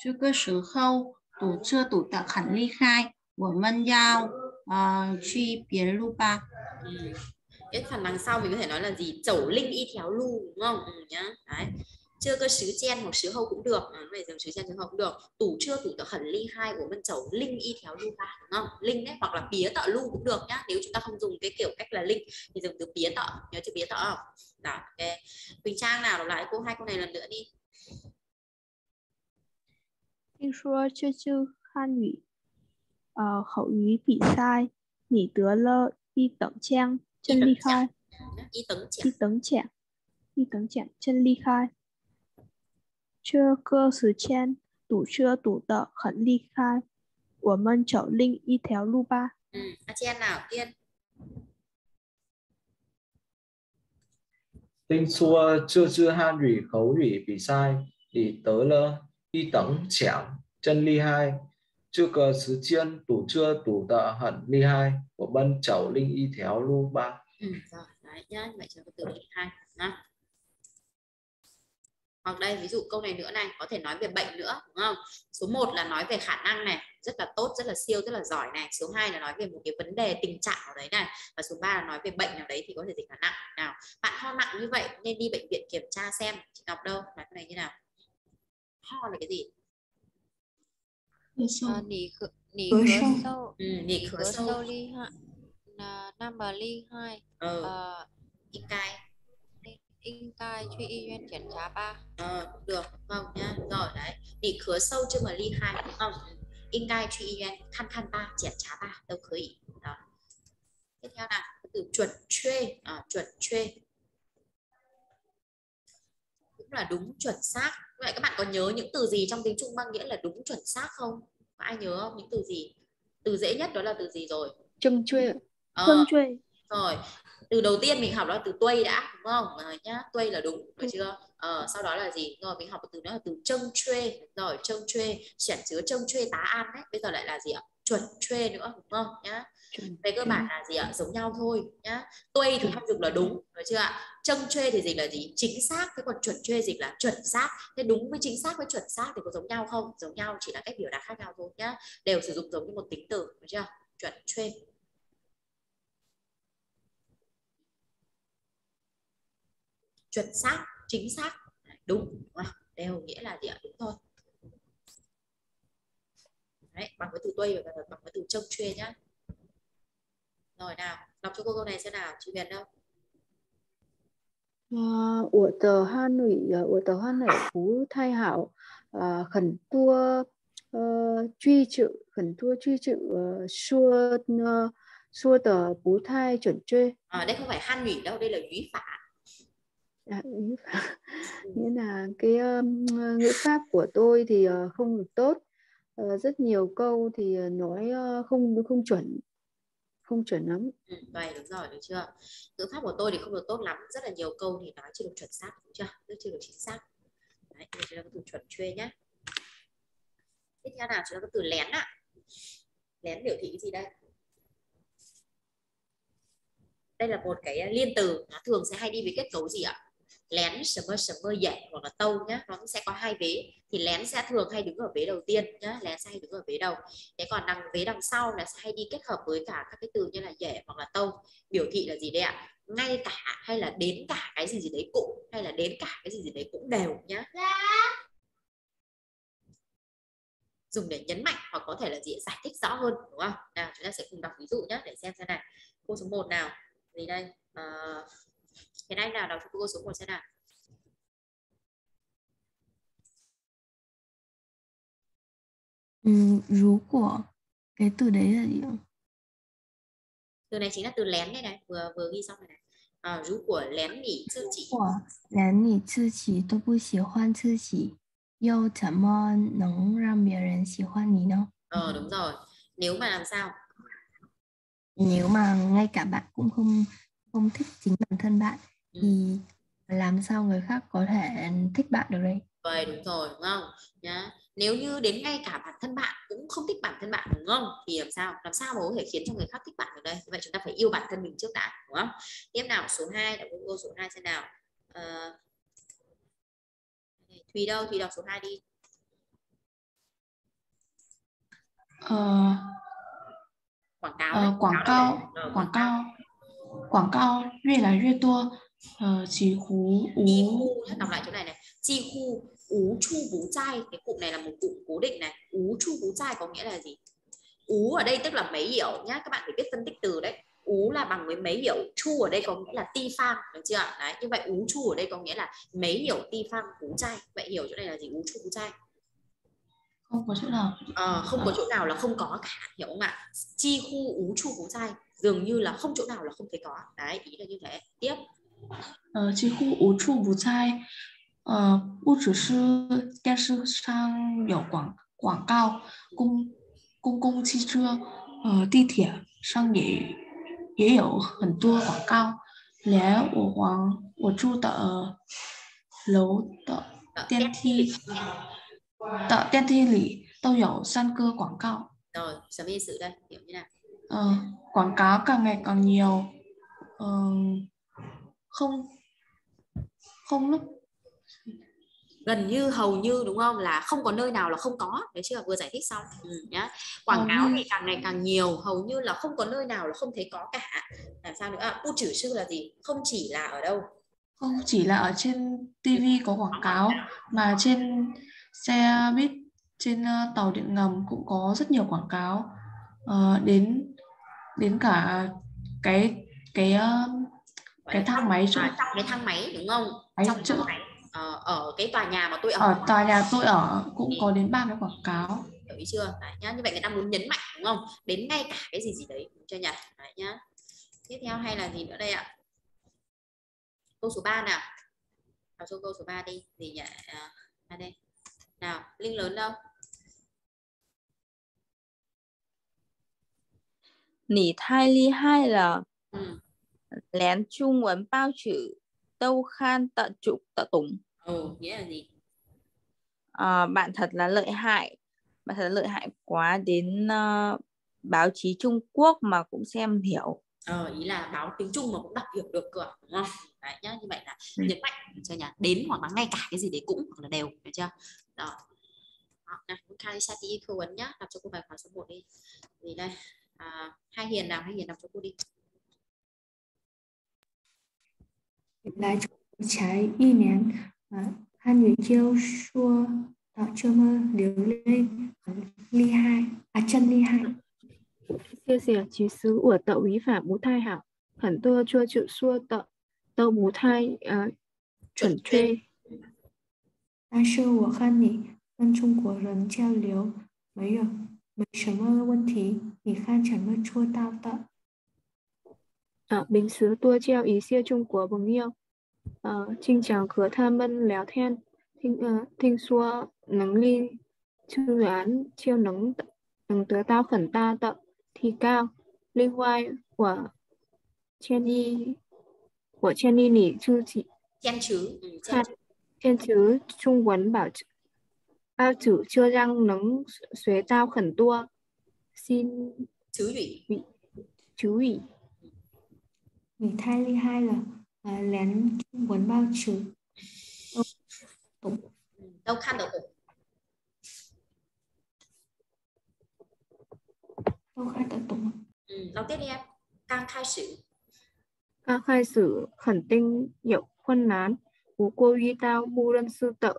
Chứ cơ sở khâu tổ chưa tổ tạo hẳn ly khai của mân giao ờ, truy biến lu ba ừ. cái phần đằng sau mình có thể nói là gì? Chẩu linh y theo lu đúng không? Ừ, nhá. Đấy chưa cơ sứ chen hoặc sứ hâu cũng được à, vậy dùng sứ chen sứ hâu cũng được tủ chưa tủ tờ hẳn ly hai của mình chẩu linh y theo lu ba đúng không linh đấy hoặc là pía tợ lu cũng được nhá nếu chúng ta không dùng cái kiểu cách là linh thì dùng từ pía tợ nhớ chữ pía tợ không đó ok Quỳnh Trang nào đọc lại cô hai câu này lần nữa đi 听说这次汉语呃口语比赛你得了一等奖，真厉害！ y tấn trẻ 一等奖，一等奖，真厉害！ 这个时间堵车堵得很厉害，我们走另一条路吧。 ừ. à, chen nào tiên听说这次汉语口语比赛你得了一等奖，真厉害！这个时间堵车堵得很厉害，我们走另一条路吧。 ừ. rồi đấy nhá vậy cho cái từ linh hai nhá hoặc đây ví dụ câu này nữa này có thể nói về bệnh nữa đúng không? Số 1 là nói về khả năng này rất là tốt rất là siêu rất là giỏi này. Số 2 là nói về một cái vấn đề tình trạng nào đấy này. Và số 3 là nói về bệnh nào đấy thì có thể dịch là nặng nào bạn ho nặng như vậy nên đi bệnh viện kiểm tra xem chị Ngọc đâu? Nói cái này như nào? Ho là cái gì? Ờ, nỉ khử nỉ Khứa sâu. ừ, nỉ khứa sâu. ly hai là number ly hai ờ in cai in cai truy y院检查吧 ờ, cũng được không nhá rồi đấy nỉ khứa sâu chưa mà ly khai đúng không in cai truy y khăn khăn ba chẻ trá ba đâu khởi đó tiếp theo nào cái từ chuẩn chuê à, chuẩn chuê cũng là đúng chuẩn xác vậy các bạn có nhớ những từ gì trong tiếng Trung mang nghĩa là đúng chuẩn xác không có ai nhớ không những từ gì từ dễ nhất đó là từ gì rồi Trân truy. Ờ, Vâng truy, rồi từ đầu tiên mình học đó từ tuây đã đúng không? Rồi nhá tuây là đúng được chưa? Ờ, sau đó là gì? Rồi mình học từ nữa là từ trông chuê rồi trông chuê chuyển chứa trông chuê tá an đấy. Bây giờ lại là gì ạ? Chuẩn chuê nữa đúng không? Nhá. Về cơ bản là gì ạ? Giống nhau thôi nhá. Tuây thì hay dùng là đúng được chưa ạ? Trông chuê thì dịch là gì? Chính xác thế còn chuẩn chuê dịch là chuẩn xác. Thế đúng với chính xác với chuẩn xác thì có giống nhau không? Giống nhau chỉ là cách biểu đạt khác nhau thôi nhá. Đều sử dụng giống như một tính từ được chưa? Chuẩn chuê chuẩn xác chính xác. Đúng. Đều nghĩa là gì ạ? Đúng thôi. Đấy, bằng cái từ tuây và bằng cái từ trông chuê nhá. Rồi nào đọc cho cô câu này xem nào chị Việt đâu? À, của tờ hà nội của tờ hà nội phú thay hảo à, khẩn tua ờ, truy chữ khẩn tua truy trự ờ, xua ờ, xua tờ phú thai chuẩn chê. À, đây không phải han nhỉ đâu đây là lý phản. À, ngữ pháp nghĩa là cái um, ngữ pháp của tôi thì ờ, không được tốt. Ờ, rất nhiều câu thì ờ, nói ờ, không không chuẩn không chuẩn lắm. Ừ, vậy đúng rồi được chưa? Ngữ pháp của tôi thì không được tốt lắm. Rất là nhiều câu thì nói chưa được chuẩn xác đúng chưa? Rất chưa được chính xác. Đấy đây chính là cái từ chuẩn chuyên nhé tiếp theo nào chính là cái từ lén ạ. Lén biểu thị cái gì đây? Đây là một cái liên từ. Nó thường sẽ hay đi với kết cấu gì ạ lén sờ mơ sờ mơ dậy hoặc là tâu nhá nó cũng sẽ có hai vế. Thì lén sẽ thường hay đứng ở vế đầu tiên nhá lén sẽ hay đứng ở vế đầu. Thế còn đằng vế đằng sau là sẽ hay đi kết hợp với cả các cái từ như là dẻ hoặc là tâu. Biểu thị là gì đấy ạ? Ngay cả hay là đến cả cái gì gì đấy cũng hay là đến cả cái gì gì đấy cũng đều nhá. Dùng để nhấn mạnh hoặc có thể là gì giải thích rõ hơn đúng không? Nào chúng ta sẽ cùng đọc ví dụ nhé để xem xem này câu số 1 nào. Gì đây? À, thế anh nào đọc cho cô số 1 xem nào. Ừ, rú của cái từ đấy là gì từ này chính là từ lén đây này, vừa vừa ghi xong này à, rú của lén nghỉ chư chỉ. của lén nghỉ chư chỉ tôi bu xỉ hoan chư chỉ. Yêu chấm mơ nóng ram bìa rèn xỉ hoan nhỉ đâu ờ đúng rồi. Nếu mà làm sao? Nếu mà ngay cả bạn cũng không không thích chính bản thân bạn thì làm sao người khác có thể thích bạn được đây vậy đúng rồi đúng không nhá nếu như đến ngay cả bản thân bạn cũng không thích bản thân bạn đúng không thì làm sao làm sao mà có thể khiến cho người khác thích bạn được đây vậy chúng ta phải yêu bản thân mình trước đã đúng không tiếp nào số 2 đọc câu số 2 xem nào à, Thùy đâu Thùy đọc số 2 đi ờ, quảng cáo ờ, quảng cáo ờ, quảng cáo quảng cáo 越来越多 Ờ, chỉ khu ú. Chi đọc lại chỗ này này. Chi khu ú chu bú trai cái cụm này là một cụm cố định này. Ú chu bú trai có nghĩa là gì? Ú ở đây tức là mấy hiểu nhá. Các bạn phải biết phân tích từ đấy. Ú là bằng với mấy hiểu. Chu ở đây có nghĩa là ti phang được chưa đấy như vậy ú chu ở đây có nghĩa là mấy hiểu ti phang cú trai vậy hiểu chỗ này là gì? Ú chu cú trai không có chỗ nào. À, không có chỗ nào là không có cả hiểu không ạ? Chi khu ú chu cú trai dường như là không chỗ nào là không thấy có. Đấy ý là như thế. Tiếp. 呃，几乎无处不在。呃，不只是电视上有广广告，公公共汽车，呃，地铁上也也有很多广告，连我往我住的楼的电梯的电梯里都有三个广告。rồi 什么意思 nào Ờ, quảng cáo càng ngày càng nhiều Ờ, không. Không lúc gần như hầu như đúng không? Là không có nơi nào là không có. Đấy chưa? Vừa giải thích xong. Ừ, nhá. Quảng Hầu cáo thì càng ngày càng nhiều. Hầu như là không có nơi nào là không thấy có cả. Làm sao nữa? À, u chữ sư là gì? Không chỉ là ở đâu? Không chỉ là ở trên TV có quảng cáo. mà trên xe buýt trên ờ, tàu điện ngầm cũng có rất nhiều quảng cáo. Ờ, đến đến cả cái cái ờ, cái thang máy trong, à, trong cái thang máy đúng không? Máy trong chỗ máy. Ở, ở cái tòa nhà mà tôi ở ở tòa nhà tôi ở cũng có đến ba cái quảng cáo. Hiểu ý chưa? Đấy nhá như vậy người ta muốn nhấn mạnh đúng không? Đến ngay cả cái gì gì đấy cho nhỉ đấy nhá. Tiếp theo hay là gì nữa đây ạ? Câu số 3 nào. Vào cho câu số 3 đi. Gì nhỉ? À, à đây. Nào linh lớn đâu? Nỉ thai ly hai là. Ừ lén trung 文 bao chữ tâu khan tận trục tận tùng. Oh nghĩa là gì? À, bạn thật là lợi hại. Bạn thật là lợi hại quá đến uh, báo chí Trung Quốc mà cũng xem hiểu. Ờ, ý là báo tiếng Trung mà cũng đọc hiểu được cơ à? đúng không? Đấy nhá như vậy là ừ. nhấn mạnh cho nhà đến hoặc là ngay cả cái gì đấy cũng hoặc là đều được chưa? Đó. Khai sa tí khâu ấn nhá, đọc cho cô bài khóa số 1 đi. Gì đây? À, hai hiền nào, hai hiền đọc cho cô đi. 来中国才一年，呃，汉语就说的这么流利，很厉害啊，真厉害。谢谢。其实我的语法不太好，很多作者说的都不太呃准确。但是我和你跟中国人交流没有没什么问题，你看怎么做到的？ Ờ, bình时多交一些中国朋友，呃，经常和他们聊天，听呃听说能力自然就能得能得到很大的提高。另外，我建议我建议你自己 chen chữ ừ, chen 看坚持中文保持报纸，这样能学到很多新 chữ ủy 主 mình thay ly hai là à, lén muốn bao trừ. Tổng đâu khăn đâu tổng đâu khăn đâu tổng ừ, đọc tiếp đi em. Càng khai sử càng khai sử khẩn tinh nhậu quân nán. Ú cô y tao mu lâm sư tợ.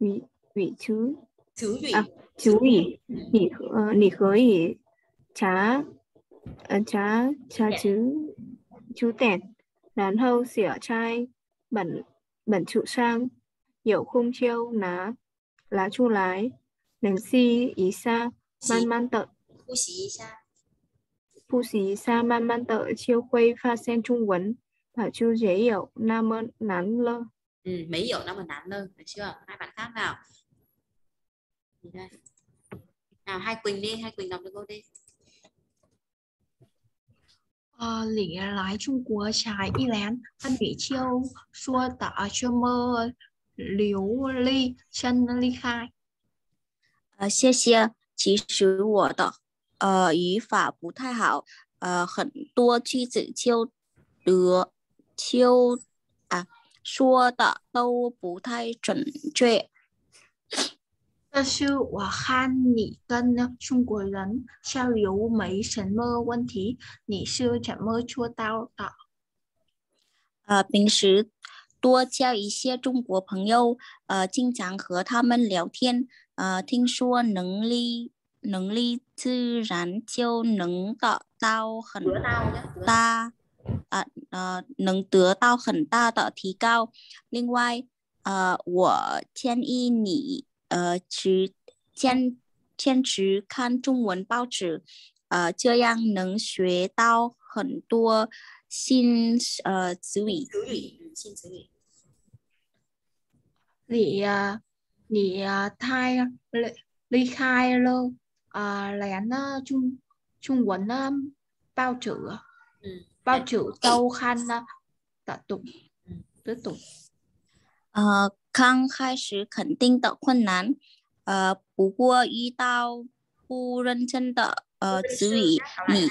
Vị vị chứ. Chứ vị à, Chứ ủy Nỉ, uh, nỉ khới. Ủy ờ, Chá Chá Chá chứ chú tẹt nán hâu xỉa chai bẩn bẩn trụ sang hiểu khung chiêu ná lá chu lái nén si ý xa man man tợ. Phu xí xa phu xí xa man man tợ chiêu khuây pha sen trung quấn và chu dễ hiểu nam ơn nán lơ. Ừ, mấy hiểu nam ơn nán lơ được chưa? Hai bạn khác nào? Nào hai quỳnh đi hai quỳnh đọc cho cô đi? 呃，你来中国才一年，汉语就说的这么流利，真厉害。呃，谢谢。其实我的呃语法不太好，呃，很多句子就得就啊说的都不太准确。 但是我看你跟中国人交流没什么问题，你是怎么做到的？呃，平时多交一些中国朋友，呃，经常和他们聊天，呃，听说能力能力自然就能得到很大，呃呃，能得到很大的提高。另外，呃，我建议你。 呃，持坚坚持看中文报纸，呃，这样能学到很多新呃词语。词语，新词语。你呀，你呀，太厉厉害了啊！连那中中文那报纸啊，报纸都看呢，得懂，得懂。 呃，刚开始肯定的困难，呃，不过遇到不认真的呃词语，你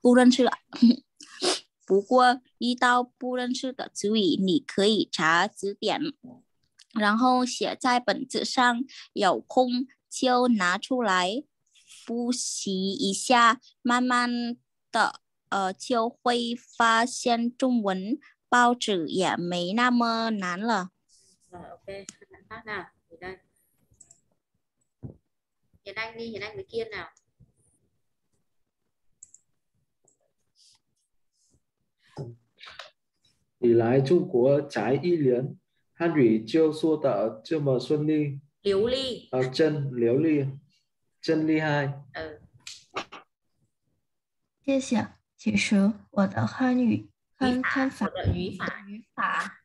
不认识了。*laughs* 不过遇到不认识的词语，你可以查词典，然后写在本子上，有空就拿出来复习一下，慢慢的呃就会发现中文。报纸也没那么难了。Rồi ok, bạn khác nào? Thì đây. Hiền Anh đi, Hiền Anh với Kiên nào. 你来中国才一年，汉语就说的这么顺利，流利。啊，真流利，真厉害。嗯。谢谢。其实我的汉语 看看法语法语法，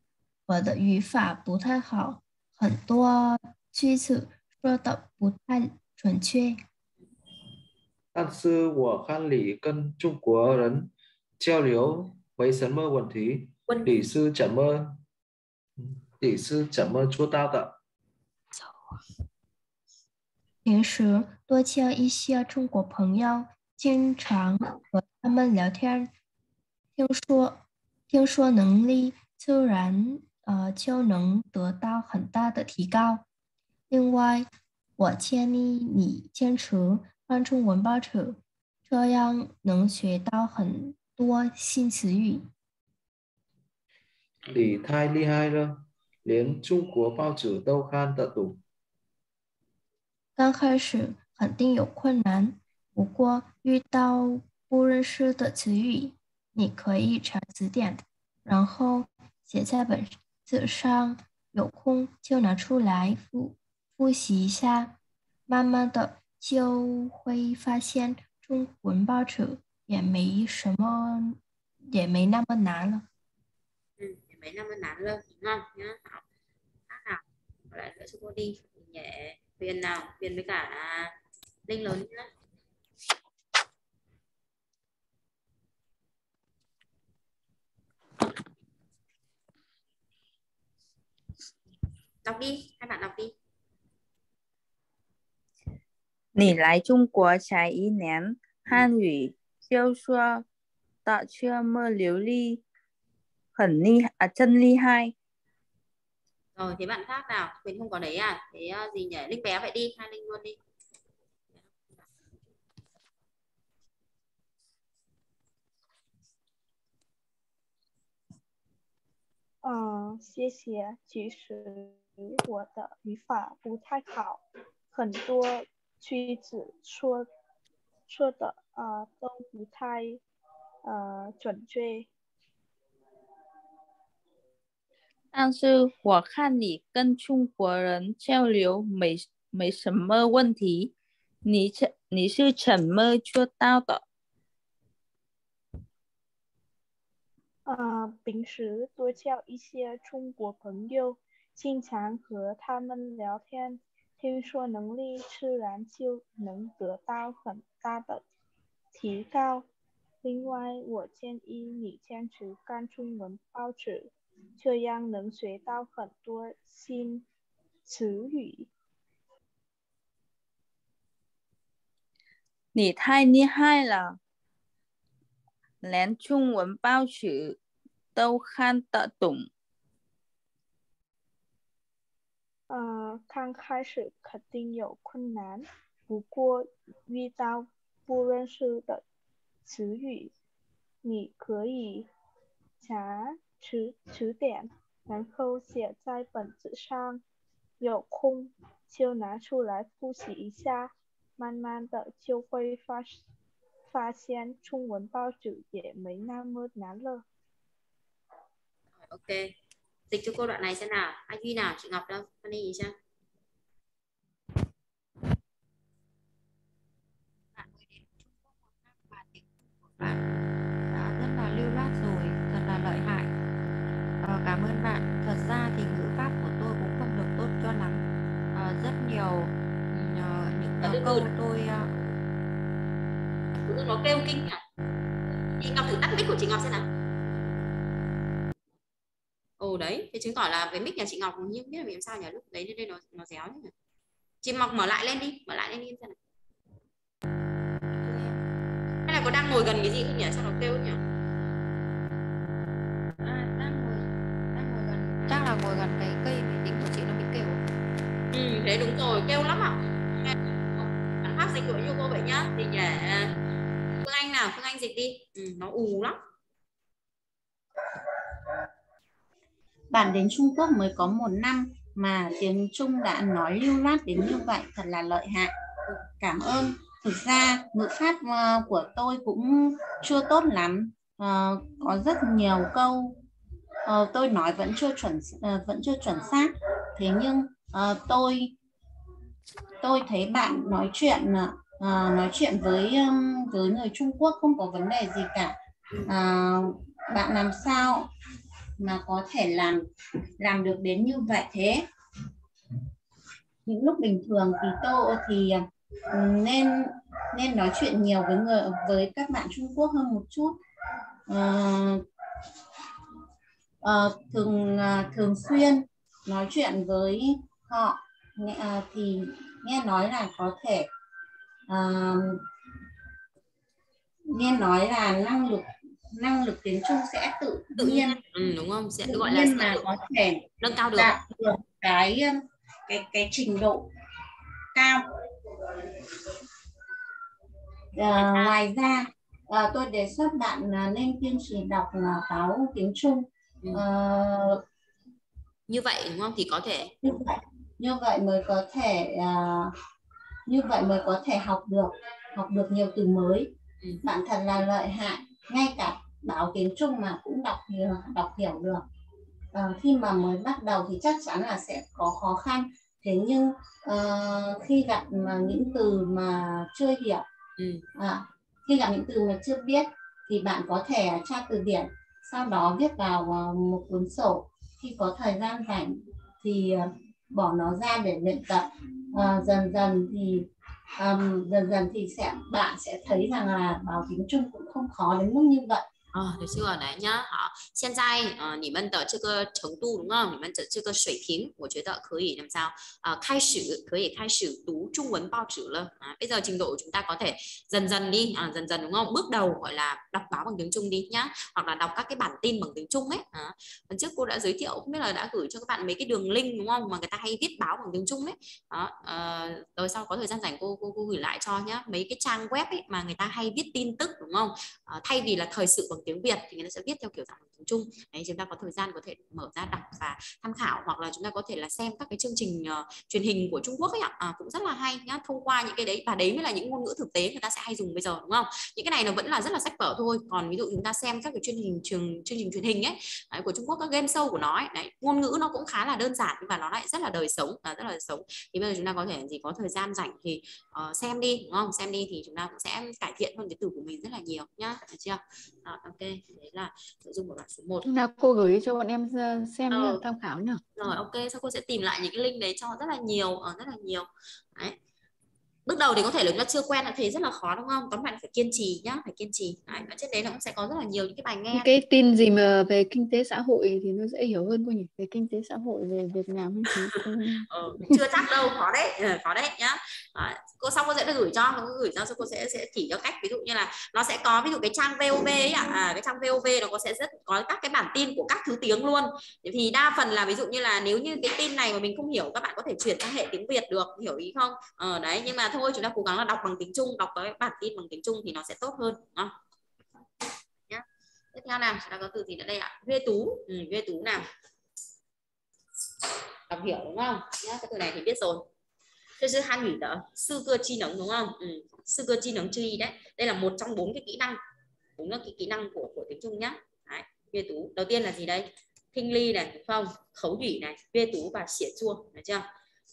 我的语法不太好，很多句子说的不太准确。但是我看你跟中国人交流没什么问题，你是怎么你是怎么做到的？平时多交一些中国朋友，经常和他们聊天。听说，听说能力自然呃就能得到很大的提高。另外，我建议你坚持看中文报纸，这样能学到很多新词语。你太厉害了，连中国报纸都看得懂。刚开始肯定有困难，不过遇到不认识的词语。你可以查词典，然后写在本子上。有空就拿出来复复习一下，慢慢的就会发现中文报纸也没什么，也没那么难了。嗯，也没那么难了。好，你好，你好，来。也，没呢。đọc đi hai bạn đọc đi Nǐ lái Trung Quốc trái ý nén, Hàn ủy siêu xua, tạo chưa mơ liếu ly, khẩn ly, à chân li hai. Rồi, thế bạn khác nào? Mình không có đấy à? Thế ờ, gì nhỉ? Linh bé vậy đi, hai Linh luôn đi. 嗯，谢谢。其实我的语法不太好，很多句子说说的啊、都不太呃准确。但是我看你跟中国人交流没没什么问题，你怎你是怎么做到的？啊，平时多交一些中国朋友，经常和他们聊天，听说能力自然就能得到很大的提高。另外，我建议你坚持看中文报纸，这样能学到很多新词语。你太厉害了，连中文报纸都看得懂。呃，刚开始肯定有困难，不过遇到不认识的词语，你可以查词词典，然后写在本子上，有空就拿出来复习一下，慢慢的就会发发现中文报纸也没那么难了。Ok. Dịch cho cô đoạn này xem nào. Ai duy nào? Chị ngọc đâu? Con đi xem. Đã rất là lưu loát rồi. Thật là lợi hại. Ờ, cảm ơn bạn. Thật ra thì ngữ pháp của tôi cũng không được tốt cho lắm. Ờ, rất nhiều ờ, những câu tôi nó kêu kinh nhỉ? Chị ngọc thử tắt mic của chị ngọc xem nào đấy. Thì chứng tỏ là cái mic nhà chị ngọc như biết là vì làm sao nhỉ? Lúc đấy lên đây nó nó réo nhỉ? Chị ngọc mở lại lên đi mở lại lên đi xem nào. Hay là có đang ngồi gần cái gì không nhỉ? Sao nó kêu nhỉ? À, đang ngồi đang ngồi gần. Chắc là ngồi gần cái cây máy tính của chị nó bị kêu. Ừ thế đúng rồi kêu lắm ạ. Bạn phát dịch của như cô vậy nhá. Thì để phương anh nào? Phương anh dịch đi. Ừ, nó ù lắm Bạn đến Trung Quốc mới có một năm mà tiếng Trung đã nói lưu loát đến như vậy, thật là lợi hại. Cảm ơn. Thực ra ngữ pháp ờ, của tôi cũng chưa tốt lắm. À, có rất nhiều câu à, tôi nói vẫn chưa chuẩn à, vẫn chưa chuẩn xác. Thế nhưng à, tôi tôi thấy bạn nói chuyện à, nói chuyện với với người Trung Quốc không có vấn đề gì cả. À, bạn làm sao mà có thể làm làm được đến như vậy thế? Những lúc bình thường thì tô thì nên nên nói chuyện nhiều với người với các bạn Trung Quốc hơn một chút. Ờ, ờ, thường à, thường xuyên nói chuyện với họ nghe- à, thì nghe nói là có thể à, nghe nói là năng lực năng lực tiếng Trung sẽ tự tự nhiên nhiên. Ừ, đúng không? Sẽ tự gọi là nhiên mà được có thể nâng cao được. đạt được cái um, cái cái trình độ cao. Ờ, ngoài ra ờ, tôi đề xuất bạn là nên kiên trì đọc là báo tiếng Trung. Ờ, như vậy đúng không? Thì có thể như vậy như vậy mới có thể à, như vậy mới có thể học được học được nhiều từ mới. Bạn thật là lợi hại ngay cả báo tiếng Trung mà cũng đọc hiểu đọc hiểu được. Ờ, khi mà mới bắt đầu thì chắc chắn là sẽ có khó khăn. Thế nhưng ờ, khi gặp mà những từ mà chưa hiểu à, khi gặp những từ mà chưa biết thì bạn có thể tra từ điển sau đó viết vào ờ, một cuốn sổ. Khi có thời gian rảnh thì ờ, bỏ nó ra để luyện tập. Ờ, dần dần thì ừm, dần dần thì sẽ bạn sẽ thấy rằng là báo tiếng Trung cũng không khó đến mức như vậy 啊，对，这个来呢，好，现在呃你们的这个程度，đúng không？你们的这个水平，我觉得可以làm sao à, 开始可以开始读中文报纸了à, bây giờ trình độ của chúng ta có thể dần dần đi à, dần dần đúng không bước đầu gọi là đọc báo bằng tiếng Trung đi nhá hoặc là đọc các cái bản tin bằng tiếng Trung ấy à, lần trước cô đã giới thiệu không biết là đã gửi cho các bạn mấy cái đường link đúng không mà người ta hay viết báo bằng tiếng Trung ấy đó à, rồi sau có thời gian rảnh cô cô cô gửi lại cho nhá mấy cái trang web ấy mà người ta hay viết tin tức đúng không à, thay vì là thời sự bằng tiếng Việt thì người ta sẽ viết theo kiểu dạng tiếng Trung. Đấy chúng ta có thời gian có thể mở ra đọc và tham khảo hoặc là chúng ta có thể là xem các cái chương trình uh, truyền hình của Trung Quốc ấy ạ. À, cũng rất là hay nhá thông qua những cái đấy và đấy mới là những ngôn ngữ thực tế người ta sẽ hay dùng bây giờ đúng không? Những cái này nó vẫn là rất là sách vở thôi. Còn ví dụ chúng ta xem các cái truyền hình trường chương trình truyền hình ấy đấy, của Trung Quốc các game show của nó ấy, đấy ngôn ngữ nó cũng khá là đơn giản và nó lại rất là đời sống à, rất là đời sống. Thì bây giờ chúng ta có thể gì có thời gian rảnh thì uh, xem đi đúng không? Xem đi thì chúng ta cũng sẽ cải thiện hơn cái từ của mình rất là nhiều nhá được chưa? Đó, ok đấy là nội dung của đoạn số 1 nào cô gửi cho bọn em ờ, xem Ờ. tham khảo nhá. Rồi ok sau cô sẽ tìm lại những cái link đấy cho rất là nhiều ở rất là nhiều. Đấy bước đầu thì có thể là ta chưa quen đã thấy rất là khó đúng không? Tóm lại phải kiên trì nhá phải kiên trì. Đấy, ở trên đấy nó cũng sẽ có rất là nhiều những cái bài nghe. Cái tin gì mà về kinh tế xã hội thì nó dễ hiểu hơn cô nhỉ? Về kinh tế xã hội về Việt Nam hay thế *laughs* ừ, chưa chắc đâu khó đấy ừ, khó đấy nhá. À, cô xong cô sẽ được gửi cho cô gửi cho cô sẽ sẽ chỉ cho cách ví dụ như là nó sẽ có ví dụ cái trang VOV ấy ạ. À, cái trang VOV nó có sẽ rất có các cái bản tin của các thứ tiếng luôn. Thì đa phần là ví dụ như là nếu như cái tin này mà mình không hiểu các bạn có thể chuyển sang hệ tiếng Việt được hiểu ý không? Ờ, đấy nhưng mà thôi chúng ta cố gắng là đọc bằng tiếng Trung đọc cái bản tin bằng tiếng Trung thì nó sẽ tốt hơn đó. nhá. Tiếp theo nào chúng ta có từ gì nữa đây ạ? Huê tú. Ừ, huê tú nào? Đọc hiểu đúng không? Nhá cái từ này thì biết rồi. Thế chứ Han ngữ đó sư cơ chi nóng đúng không? Ừ. sư cơ chi nóng chi đấy. Đây là một trong bốn cái kỹ năng bốn cái kỹ năng của của tiếng Trung nhá. Đấy huê tú. Đầu tiên là gì đây? Thinh ly này đúng không? Khấu thủy này huê tú và xỉa chua được chưa?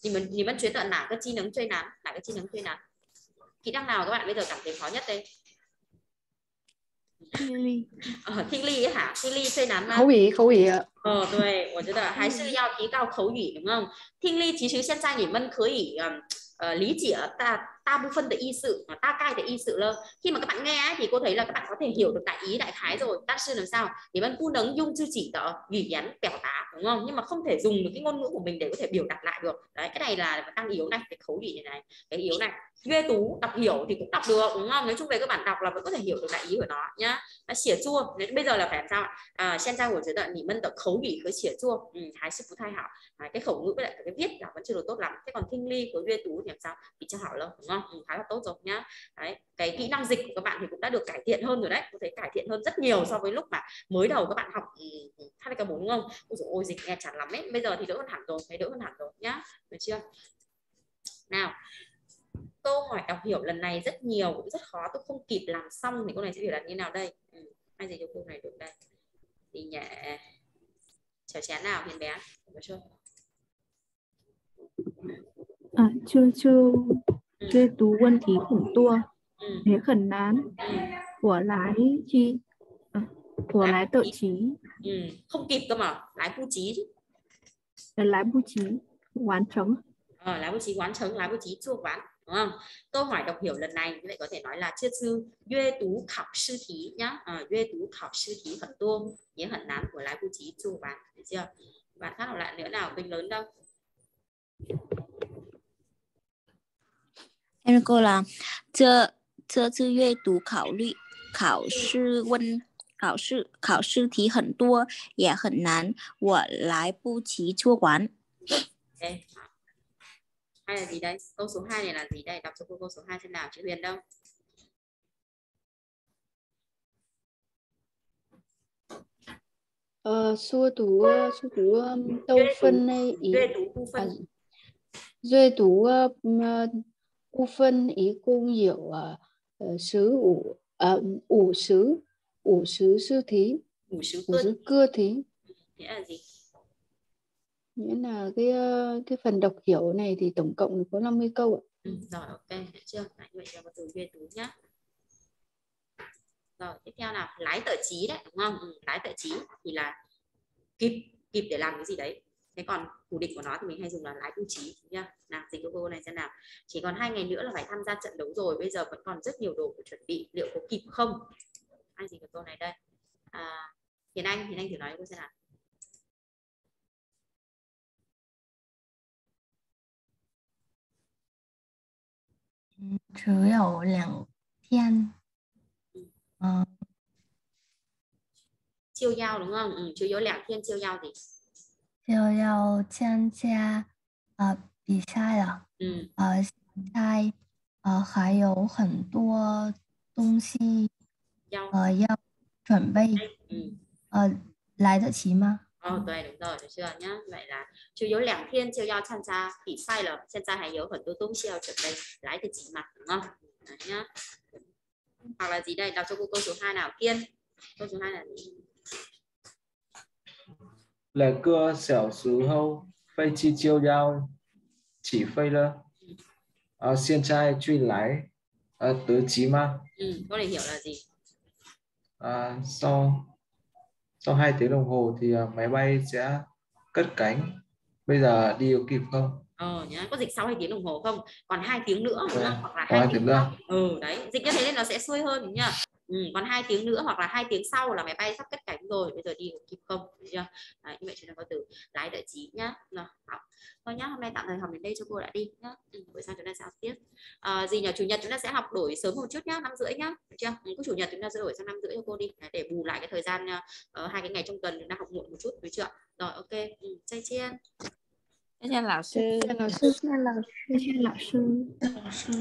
Thì mình thì mình chuyển tận nào cái chi nắng chơi nán, là cái chi nắng chơi nán. Kỹ năng nào các bạn bây giờ cảm thấy khó nhất đây? Thinh ờ, Thinh ly ấy hả? Thinh ly最难吗？口语口语啊。呃，对，我觉得还是要提高口语，有没有？听力其实现在你们可以嗯呃理解大 ta bu phân tự y sự và ta cai tự y sự lơ. Khi mà các bạn nghe ấy, thì cô thấy là các bạn có thể hiểu được đại ý đại khái rồi. Ta sư làm sao? Để bạn cu nấng dung chư chỉ tờ gỉ nhắn bèo tá đúng không? Nhưng mà không thể dùng được cái ngôn ngữ của mình để có thể biểu đạt lại được. Đấy cái này là tăng yếu này cái khấu gì này. Cái yếu này duy tú đọc hiểu thì cũng đọc được đúng không? Nói chung về các bạn đọc là vẫn có thể hiểu được đại ý của nó nhá. Nó xỉa chua. Nên bây giờ là phải làm sao ạ? À, xem ra của giới đoạn nỉ mân tập khấu nghỉ cứ xỉa chua. Ừ, hái sư phú thai hảo à, cái khẩu ngữ với lại cái viết là vẫn chưa được tốt lắm. Thế còn thinh ly với duy tú thì làm sao? Bị chưa hảo đâu đúng không? Ừ, khá là tốt rồi nhá. Đấy cái kỹ năng dịch của các bạn thì cũng đã được cải thiện hơn rồi đấy. Có thể cải thiện hơn rất nhiều so với lúc mà mới đầu các bạn học ừ, hai k bốn đúng không? Ôi, dồi, ôi dịch nghe chán lắm ấy. Bây giờ thì đỡ hơn hẳn rồi thấy đỡ hơn hẳn rồi nhá. Được chưa? Nào câu hỏi đọc hiểu lần này rất nhiều cũng rất khó tôi không kịp làm xong thì câu này sẽ biểu đạt như nào đây? Ừ. ai gì cho câu này được đây? Thì nhẹ. Chào chén nào hiền bé. Chưa? À, chưa chưa chưa tú quân thí khủng tua. Thế khẩn nán của lái chi? À, của lái tự trí ừ. không kịp cơ mà lái bu trí chứ. Lái bu trí quán trống. Ờ, lái bu trí quán trống lái bu trí chua quán đúng không câu hỏi đọc hiểu lần này như vậy có thể nói là chưa sư yue tú khảo sư thí nhá à, yue tú khảo sư thí很多也很难của lái bu trí chua quán được chưa bạn khác học lại nữa nào bình lớn đâu em cô là chưa chưa次阅读考虑考试问考试考试题很多也很难，我来不及做完。Okay. hay là gì đấy câu số 2 này là gì đây? Đọc cho cô câu số 2 xem nào chị Huyền đâu? Ờ xua tú ờ, xua tú ờ, tâu phân này ý duy tú u à, ờ, phân. ý cung hiểu sứ ủ à, ủ sứ ủ sứ sư thí ủ sứ cơ thí. Thế là gì? Nghĩa là cái ờ, cái phần đọc hiểu này thì tổng cộng có 50 câu ạ. Ừ, rồi ok hiểu chưa? Đấy, vậy là từ duyên tú nhá. Rồi tiếp theo là lái tờ trí đấy đúng không? Ừ, lái tờ trí thì là kịp kịp để làm cái gì đấy. Thế còn thủ định của nó thì mình hay dùng là lái tư trí nhá làm dịch cô này xem nào. Chỉ còn hai ngày nữa là phải tham gia trận đấu rồi bây giờ vẫn còn rất nhiều đồ để chuẩn bị liệu có kịp không? Ai dịch cái câu này đây? À, hiền anh hiền anh thử nói cô xem nào. 嗯，只有两天，嗯，就要了。嗯，就有两天就要的，就要参加呃比赛了。嗯，呃，现在呃还有很多东西，呃，要准备，嗯，呃，来得及吗？Ờ, 对，đúng rồi, được chưa nhá? Vậy là chỉ có 两天就要参加比赛了，现在还有很多东西要准备，来得及嘛, đúng không? Đấy nhá. Hoặc là gì đây? Đọc cho cô câu số 2 nào. Kiên. Câu số 2 là gì? 两个小时后飞机就要起飞了，啊，现在就来，呃，得及吗？ Ừ, câu này hiểu là gì? À, sau sau 2 tiếng đồng hồ thì à, máy bay sẽ cất cánh. Bây giờ đi có kịp không? ờ nhá có dịch sau hai tiếng đồng hồ không còn hai tiếng nữa không? hoặc là Hai tiếng tiếng nữa. ừ đấy dịch như thế nên nó sẽ xuôi hơn nhá ừ, còn hai tiếng nữa hoặc là hai tiếng sau là máy bay sắp cất cánh rồi bây giờ đi kịp không? Được chưa? Đấy, như vậy chúng ta có từ lái đợi trí nhá. Học. Thôi nhá hôm nay tạm thời học đến đây cho cô đã đi nhá. Ừ, buổi sáng chúng ta sẽ học tiếp. À, gì nhỉ? Chủ nhật chúng ta sẽ học đổi sớm một chút nhá năm rưỡi nhá. Chưa? Ừ, cứ chủ nhật chúng ta sẽ đổi sang năm rưỡi cho cô đi. Đấy, để bù lại cái thời gian uh, hai cái ngày trong tuần chúng ta học muộn một chút được chưa? Rồi ok. Ừ, chay chiên. Nhân lão sư. Nhân lão sư. Nhân lão sư. Nhân lão sư.